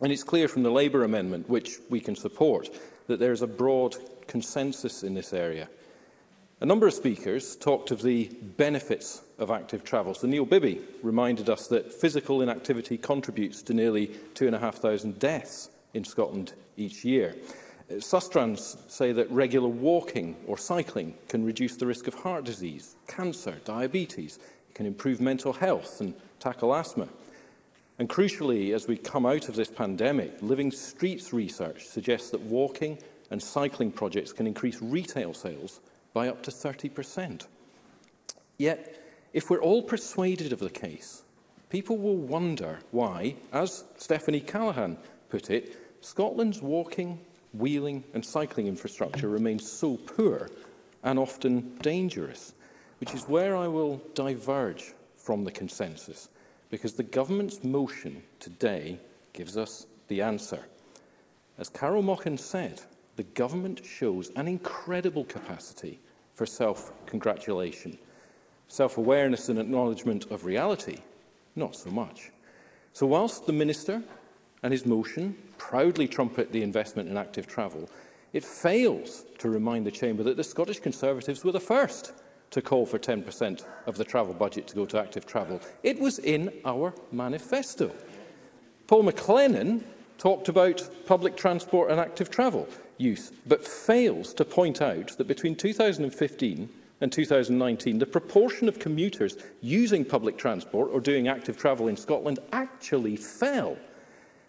And it's clear from the Labour amendment, which we can support, that there is a broad consensus in this area. A number of speakers talked of the benefits of active travel. So Neil Bibby reminded us that physical inactivity contributes to nearly 2,500 deaths in Scotland each year. Sustrans say that regular walking or cycling can reduce the risk of heart disease, cancer, diabetes. It can improve mental health and tackle asthma. And crucially, as we come out of this pandemic, Living Streets research suggests that walking and cycling projects can increase retail sales by up to 30%. Yet, If we're all persuaded of the case, people will wonder why, as Stephanie Callahan put it, Scotland's walking, wheeling and cycling infrastructure remains so poor and often dangerous, which is where I will diverge from the consensus, because the government's motion today gives us the answer. As Carol Mochan said, the government shows an incredible capacity for self-congratulation – self-awareness and acknowledgement of reality, not so much. So whilst the Minister and his motion proudly trumpet the investment in active travel, it fails to remind the Chamber that the Scottish Conservatives were the first to call for 10% of the travel budget to go to active travel. It was in our manifesto. Paul McLennan talked about public transport and active travel use, but fails to point out that between 2015 in 2019, the proportion of commuters using public transport or doing active travel in Scotland actually fell.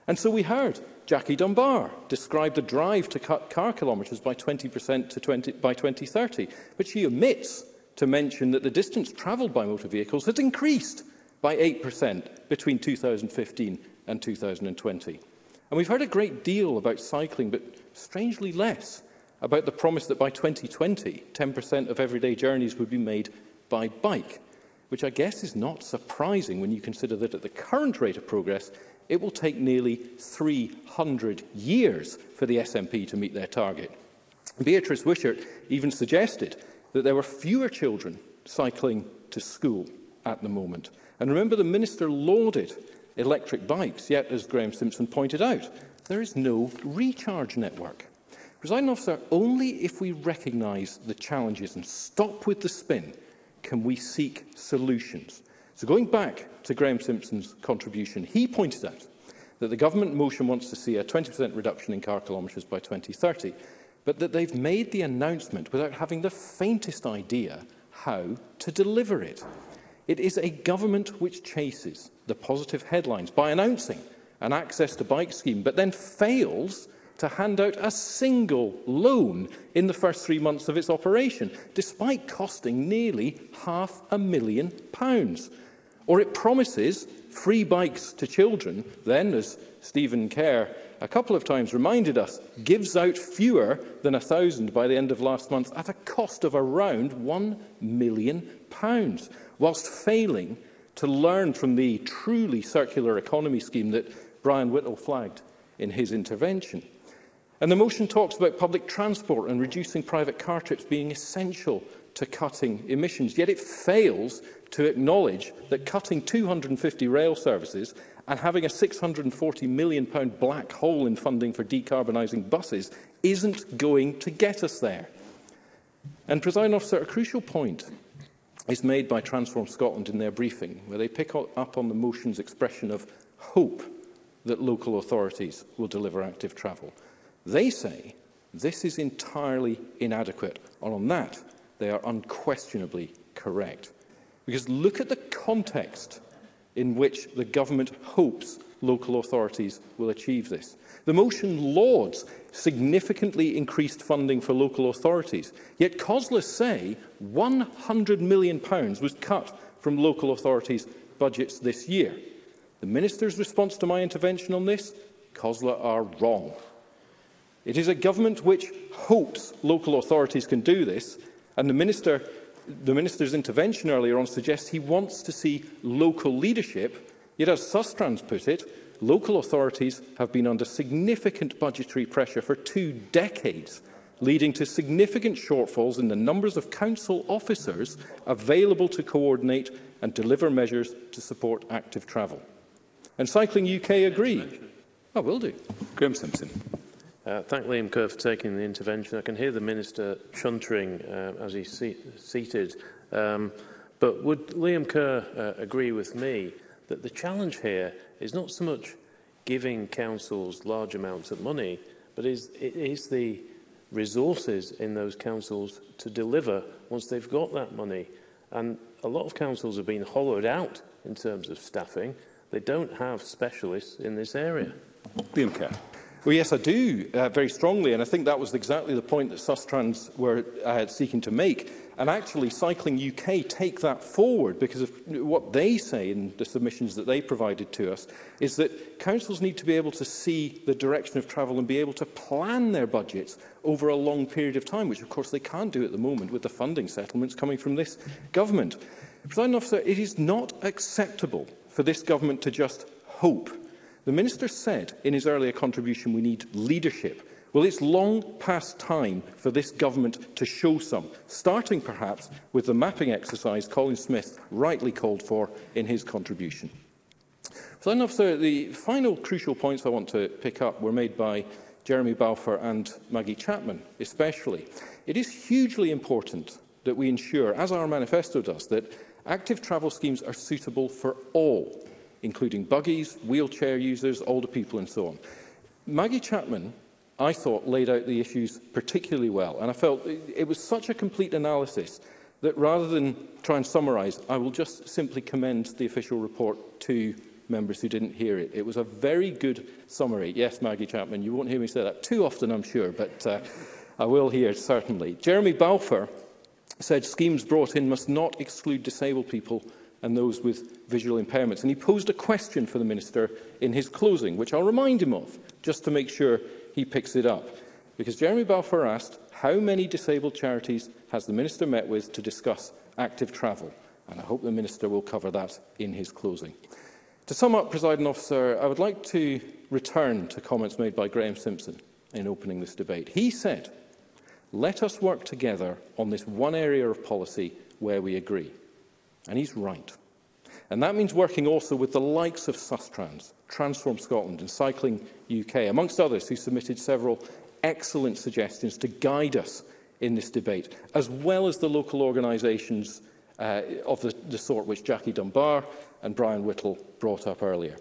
And so we heard Jackie Dunbar describe the drive to cut car kilometres by 20% to 20, by 2030, but she omits to mention that the distance travelled by motor vehicles has increased by 8% between 2015 and 2020. And we've heard a great deal about cycling, but strangely less about the promise that by 2020, 10% of everyday journeys would be made by bike, which I guess is not surprising when you consider that at the current rate of progress, it will take nearly 300 years for the SNP to meet their target. Beatrice Wishart even suggested that there were fewer children cycling to school at the moment. And remember, the Minister lauded electric bikes, yet, as Graham Simpson pointed out, there is no recharge network. Presiding officer, only if we recognise the challenges and stop with the spin can we seek solutions. So going back to Graham Simpson's contribution, he pointed out that the government motion wants to see a 20% reduction in car kilometres by 2030, but that they've made the announcement without having the faintest idea how to deliver it. It is a government which chases the positive headlines by announcing an access to bike scheme, but then fails to hand out a single loan in the first three months of its operation, despite costing nearly half a million pounds. Or it promises free bikes to children, then, as Stephen Kerr a couple of times reminded us, gives out fewer than 1,000 by the end of last month at a cost of around £1 million, pounds, whilst failing to learn from the truly circular economy scheme that Brian Whittle flagged in his intervention. And the motion talks about public transport and reducing private car trips being essential to cutting emissions, yet it fails to acknowledge that cutting 250 rail services and having a £640 million black hole in funding for decarbonising buses isn't going to get us there. And, President Officer, a crucial point is made by Transform Scotland in their briefing, where they pick up on the motion's expression of hope that local authorities will deliver active travel. They say this is entirely inadequate, and on that they are unquestionably correct. Because look at the context in which the government hopes local authorities will achieve this. The motion lauds significantly increased funding for local authorities, yet COSLA say £100 million was cut from local authorities' budgets this year. The Minister's response to my intervention on this? COSLA are wrong. It is a government which hopes local authorities can do this, and the, minister, the Minister's intervention earlier on suggests he wants to see local leadership, yet as Sustrans put it, local authorities have been under significant budgetary pressure for two decades, leading to significant shortfalls in the numbers of council officers available to coordinate and deliver measures to support active travel. And Cycling UK agree. I oh, will do. Graham Simpson. Uh, thank Liam Kerr for taking the intervention. I can hear the Minister chuntering uh, um, as he's se seated. Um, but would Liam Kerr uh, agree with me that the challenge here is not so much giving councils large amounts of money, but is, it is the resources in those councils to deliver once they've got that money. And a lot of councils have been hollowed out in terms of staffing. They don't have specialists in this area. Liam Kerr. Well, yes, I do, uh, very strongly, and I think that was exactly the point that Sustrans were uh, seeking to make. And actually, Cycling UK take that forward, because of what they say in the submissions that they provided to us is that councils need to be able to see the direction of travel and be able to plan their budgets over a long period of time, which, of course, they can't do at the moment with the funding settlements coming from this government. President officer, it is not acceptable for this government to just hope The Minister said in his earlier contribution we need leadership. Well, it's long past time for this government to show some, starting perhaps with the mapping exercise Colin Smith rightly called for in his contribution. So, officer, the final crucial points I want to pick up were made by Jeremy Balfour and Maggie Chapman especially. It is hugely important that we ensure, as our manifesto does, that active travel schemes are suitable for all including buggies, wheelchair users, older people and so on. Maggie Chapman, I thought, laid out the issues particularly well, and I felt it was such a complete analysis that rather than try and summarise, I will just simply commend the official report to members who didn't hear it. It was a very good summary. Yes, Maggie Chapman, you won't hear me say that too often, I'm sure, but uh, I will hear, certainly. Jeremy Balfour said schemes brought in must not exclude disabled people and those with visual impairments. And he posed a question for the Minister in his closing, which I'll remind him of, just to make sure he picks it up. Because Jeremy Balfour asked, how many disabled charities has the Minister met with to discuss active travel? And I hope the Minister will cover that in his closing. To sum up, Presiding Officer, I would like to return to comments made by Graham Simpson in opening this debate. He said, let us work together on this one area of policy where we agree. And he's right. And that means working also with the likes of Sustrans, Transform Scotland and Cycling UK, amongst others who submitted several excellent suggestions to guide us in this debate, as well as the local organisations uh, of the, the sort which Jackie Dunbar and Brian Whittle brought up earlier.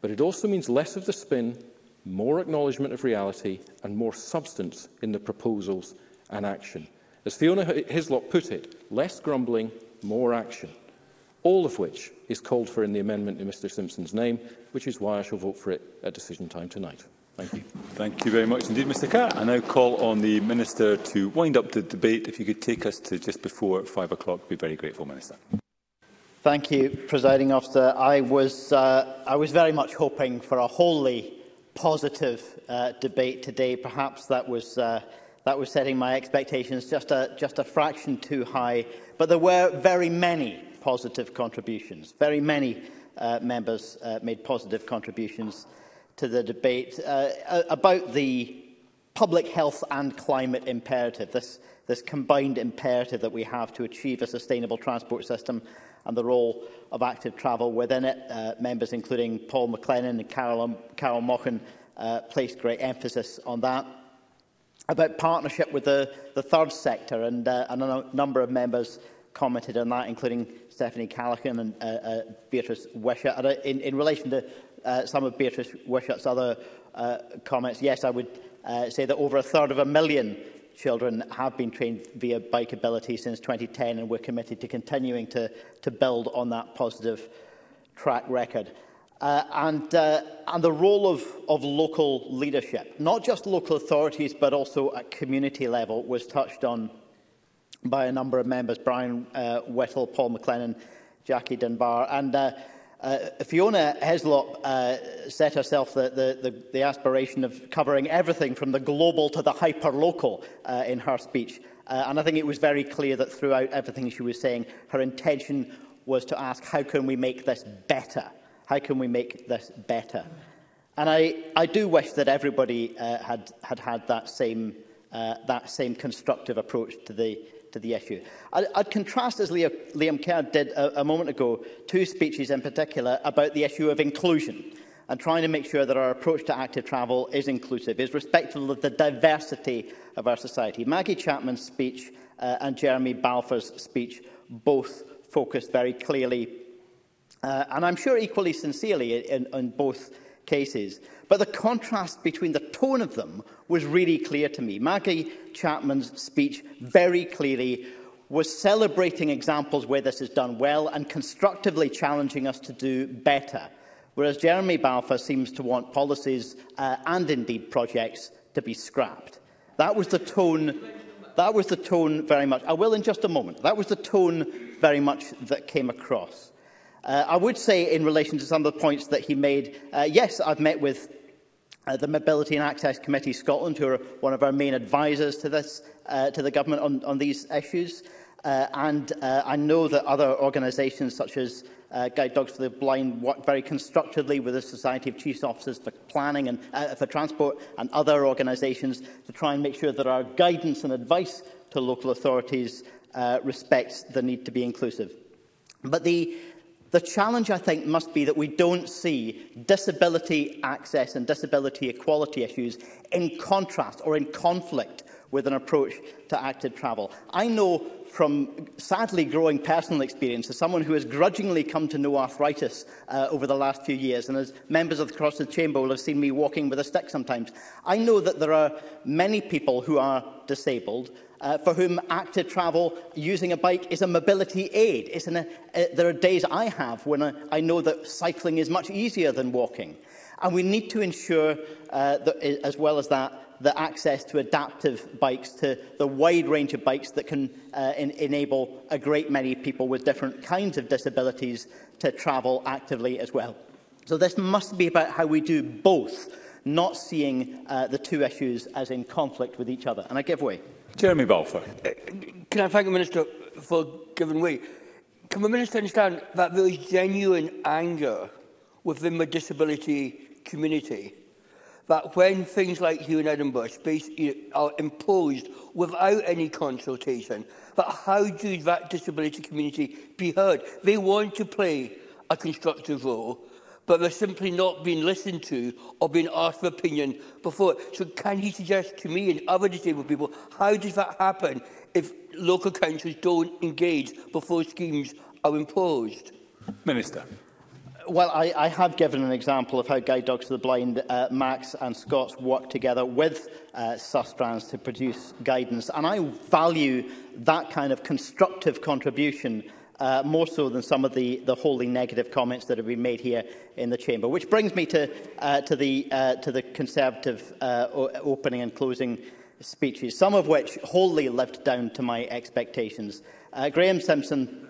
But it also means less of the spin, more acknowledgement of reality and more substance in the proposals and action. As Fiona Hislop put it, less grumbling more action, all of which is called for in the amendment in Mr Simpson's name, which is why I shall vote for it at decision time tonight. Thank you. Thank you very much indeed, Mr Carr. I now call on the Minister to wind up the debate. If you could take us to just before five o'clock, we'd be very grateful, Minister. Thank you, Presiding Officer. I was, uh, I was very much hoping for a wholly positive uh, debate today. Perhaps that was uh, That was setting my expectations just a, just a fraction too high. But there were very many positive contributions. Very many uh, members uh, made positive contributions to the debate uh, about the public health and climate imperative, this, this combined imperative that we have to achieve a sustainable transport system and the role of active travel within it. Uh, members including Paul McLennan and Carol, Carol Mochen uh, placed great emphasis on that about partnership with the, the third sector, and, uh, and a number of members commented on that, including Stephanie Callaghan and uh, uh, Beatrice Wishart. And, uh, in, in relation to uh, some of Beatrice Wishart's other uh, comments, yes, I would uh, say that over a third of a million children have been trained via bikeability since 2010, and we're committed to continuing to, to build on that positive track record uh, and, uh, and the role of, of local leadership, not just local authorities, but also at community level, was touched on by a number of members, Brian uh, Whittle, Paul McLennan, Jackie Dunbar. And uh, uh, Fiona Heslop uh, set herself the, the, the, the aspiration of covering everything from the global to the hyper-local uh, in her speech. Uh, and I think it was very clear that throughout everything she was saying, her intention was to ask, how can we make this better? How can we make this better? And I, I do wish that everybody uh, had, had had that same, uh, that same constructive approach to the, to the issue. I, I'd contrast, as Leo, Liam Kerr did a, a moment ago, two speeches in particular about the issue of inclusion and trying to make sure that our approach to active travel is inclusive, is respectful of the diversity of our society. Maggie Chapman's speech uh, and Jeremy Balfour's speech both focused very clearly Uh, and I'm sure equally sincerely in, in both cases. But the contrast between the tone of them was really clear to me. Maggie Chapman's speech very clearly was celebrating examples where this is done well and constructively challenging us to do better, whereas Jeremy Balfour seems to want policies uh, and indeed projects to be scrapped. That was the tone that was the tone very much I will in just a moment. That was the tone very much that came across. Uh, I would say, in relation to some of the points that he made, uh, yes, I've met with uh, the Mobility and Access Committee Scotland, who are one of our main advisers to this, uh, to the government on, on these issues. Uh, and uh, I know that other organisations such as uh, Guide Dogs for the Blind work very constructively with the Society of Chiefs Officers for Planning and uh, for Transport and other organisations to try and make sure that our guidance and advice to local authorities uh, respects the need to be inclusive. But the, The challenge, I think, must be that we don't see disability access and disability equality issues in contrast or in conflict with an approach to active travel. I know from sadly growing personal experience as someone who has grudgingly come to know arthritis uh, over the last few years and as members of the Cross the Chamber will have seen me walking with a stick sometimes, I know that there are many people who are disabled uh, for whom active travel using a bike is a mobility aid. It's an, uh, uh, there are days I have when I, I know that cycling is much easier than walking. And we need to ensure, uh, that, as well as that, the access to adaptive bikes, to the wide range of bikes that can uh, en enable a great many people with different kinds of disabilities to travel actively as well. So this must be about how we do both, not seeing uh, the two issues as in conflict with each other. And I give way. Jeremy Balfour. Uh, can I thank the Minister for giving way? Can the Minister understand that there is genuine anger within the disability community that when things like you in Edinburgh space are imposed without any consultation, that how do that disability community be heard? They want to play a constructive role, but they're simply not being listened to or being asked for opinion before. So can he suggest to me and other disabled people, how does that happen if local councils don't engage before schemes are imposed? Minister. Well, I, I have given an example of how Guide Dogs to the Blind, uh, Max and Scots work together with uh, Sustrans to produce guidance. And I value that kind of constructive contribution uh, more so than some of the, the wholly negative comments that have been made here in the chamber. Which brings me to, uh, to, the, uh, to the Conservative uh, opening and closing speeches, some of which wholly lived down to my expectations. Uh, Graham Simpson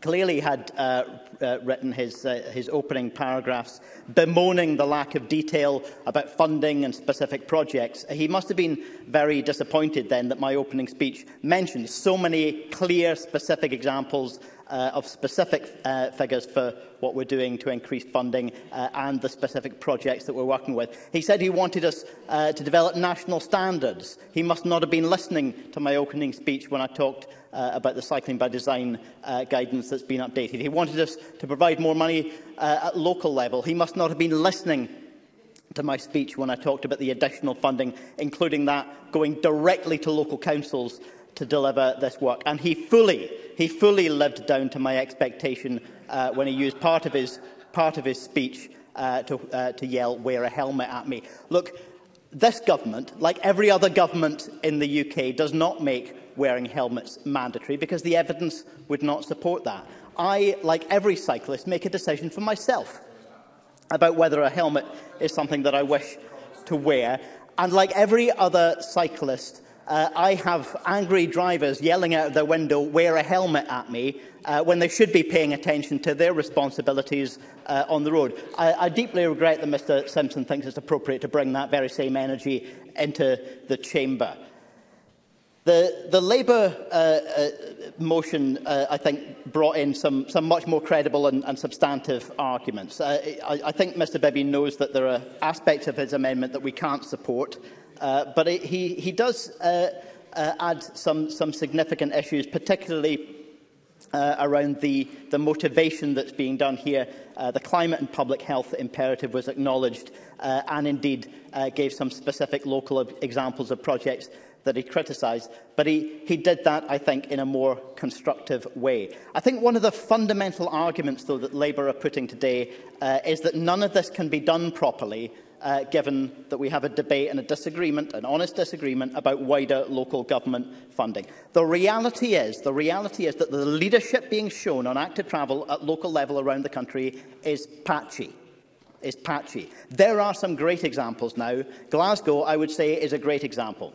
clearly had uh, uh, written his, uh, his opening paragraphs bemoaning the lack of detail about funding and specific projects. He must have been very disappointed then that my opening speech mentioned so many clear, specific examples uh, of specific uh, figures for what we're doing to increase funding uh, and the specific projects that we're working with. He said he wanted us uh, to develop national standards. He must not have been listening to my opening speech when I talked uh, about the Cycling by Design uh, guidance that's been updated. He wanted us to provide more money uh, at local level. He must not have been listening to my speech when I talked about the additional funding, including that going directly to local councils to deliver this work. And he fully He fully lived down to my expectation uh, when he used part of his, part of his speech uh, to, uh, to yell, wear a helmet at me. Look, this government, like every other government in the UK, does not make wearing helmets mandatory because the evidence would not support that. I, like every cyclist, make a decision for myself about whether a helmet is something that I wish to wear. And like every other cyclist, uh, I have angry drivers yelling out their window, wear a helmet at me, uh, when they should be paying attention to their responsibilities uh, on the road. I, I deeply regret that Mr Simpson thinks it's appropriate to bring that very same energy into the chamber. The, the Labour uh, uh, motion, uh, I think, brought in some, some much more credible and, and substantive arguments. Uh, I, I think Mr Bibby knows that there are aspects of his amendment that we can't support, Uh, but it, he, he does uh, uh, add some, some significant issues, particularly uh, around the, the motivation that's being done here. Uh, the climate and public health imperative was acknowledged uh, and indeed uh, gave some specific local examples of projects that he criticised, but he, he did that, I think, in a more constructive way. I think one of the fundamental arguments, though, that Labour are putting today uh, is that none of this can be done properly uh, given that we have a debate and a disagreement, an honest disagreement, about wider local government funding. The reality is, the reality is that the leadership being shown on active travel at local level around the country is patchy is patchy. There are some great examples now. Glasgow, I would say, is a great example.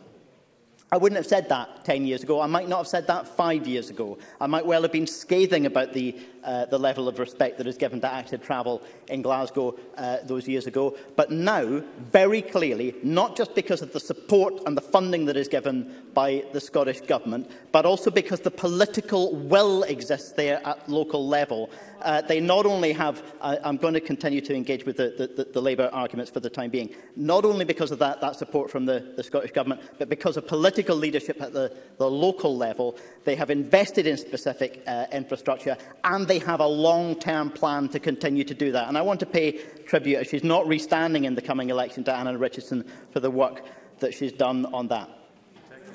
I wouldn't have said that 10 years ago. I might not have said that five years ago. I might well have been scathing about the Uh, the level of respect that is given to active travel in Glasgow uh, those years ago. But now, very clearly, not just because of the support and the funding that is given by the Scottish Government, but also because the political will exists there at local level. Uh, they not only have, uh, I'm going to continue to engage with the, the, the Labour arguments for the time being, not only because of that, that support from the, the Scottish Government, but because of political leadership at the, the local level, they have invested in specific uh, infrastructure and they they have a long-term plan to continue to do that. And I want to pay tribute, as she's not restanding in the coming election, to Anna Richardson for the work that she's done on that.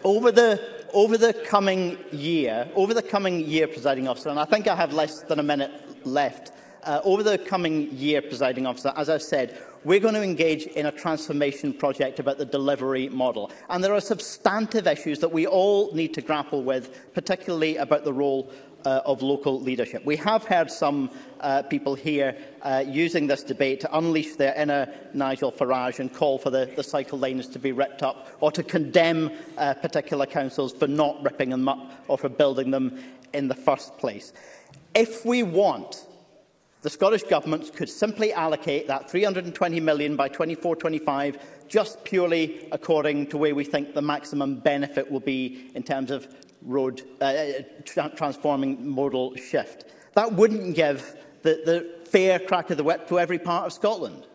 Over the, over the coming year, over the coming year, presiding officer, and I think I have less than a minute left, uh, over the coming year, presiding officer, as I've said, we're going to engage in a transformation project about the delivery model. And there are substantive issues that we all need to grapple with, particularly about the role uh, of local leadership. We have heard some uh, people here uh, using this debate to unleash their inner Nigel Farage and call for the, the cycle lanes to be ripped up or to condemn uh, particular councils for not ripping them up or for building them in the first place. If we want the Scottish Government could simply allocate that £320 million by 2425 25 just purely according to where we think the maximum benefit will be in terms of road, uh, uh, tra transforming modal shift. That wouldn't give the, the fair crack of the whip to every part of Scotland.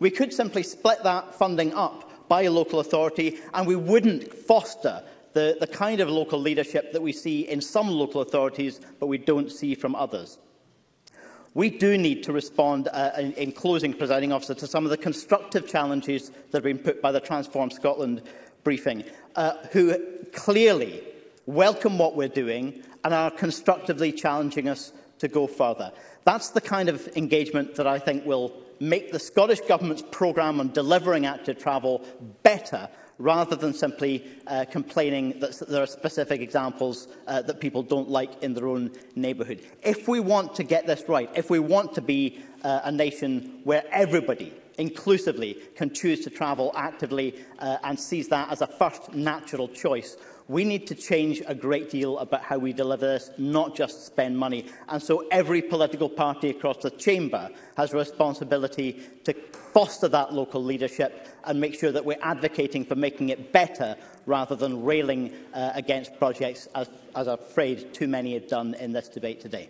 We could simply split that funding up by a local authority and we wouldn't foster the, the kind of local leadership that we see in some local authorities but we don't see from others. We do need to respond, uh, in, in closing, presiding officer, to some of the constructive challenges that have been put by the Transform Scotland briefing, uh, who clearly welcome what we're doing, and are constructively challenging us to go further. That's the kind of engagement that I think will make the Scottish Government's programme on delivering active travel better rather than simply uh, complaining that there are specific examples uh, that people don't like in their own neighbourhood. If we want to get this right, if we want to be uh, a nation where everybody inclusively can choose to travel actively uh, and sees that as a first natural choice We need to change a great deal about how we deliver this, not just spend money. And so every political party across the chamber has a responsibility to foster that local leadership and make sure that we're advocating for making it better rather than railing uh, against projects, as, as I'm afraid too many have done in this debate today.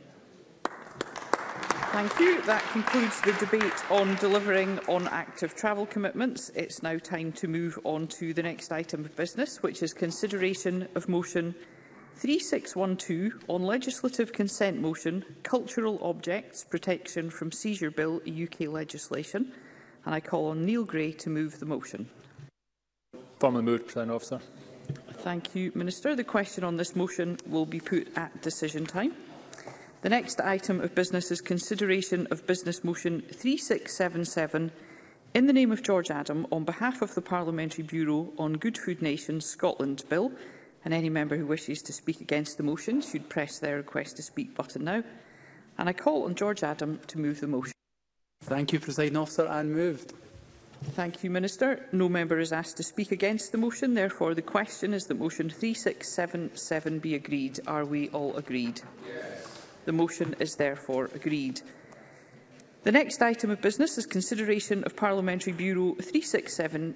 Thank you. That concludes the debate on delivering on active travel commitments. It's now time to move on to the next item of business, which is consideration of motion 3612 on legislative consent motion, cultural objects protection from seizure bill UK legislation. And I call on Neil Gray to move the motion. Formally moved, President Officer. Thank you, Minister. The question on this motion will be put at decision time. The next item of business is consideration of Business Motion 3677 in the name of George Adam on behalf of the Parliamentary Bureau on Good Food Nation Scotland Bill and any member who wishes to speak against the motion should press their request to speak button now. And I call on George Adam to move the motion. Thank you, President Officer, and moved. Thank you, Minister. No member is asked to speak against the motion. Therefore, the question is that motion 3677 be agreed. Are we all agreed? Yes. The motion is therefore agreed. The next item of business is consideration of Parliamentary Bureau 367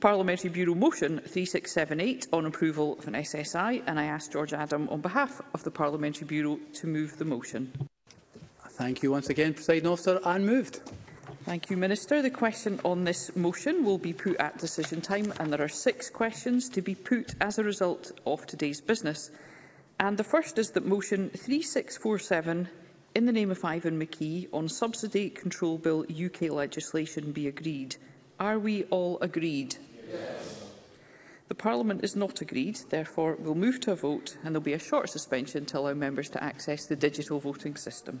Parliamentary Bureau Motion 3678 on approval of an SSI and I ask George Adam on behalf of the Parliamentary Bureau to move the motion. Thank you once again, President Officer, and moved. Thank you, Minister. The question on this motion will be put at decision time and there are six questions to be put as a result of today's business. And the first is that motion 3647 in the name of Ivan McKee on Subsidy Control Bill UK legislation be agreed. Are we all agreed? Yes. The Parliament is not agreed, therefore we'll move to a vote and there'll be a short suspension to allow members to access the digital voting system.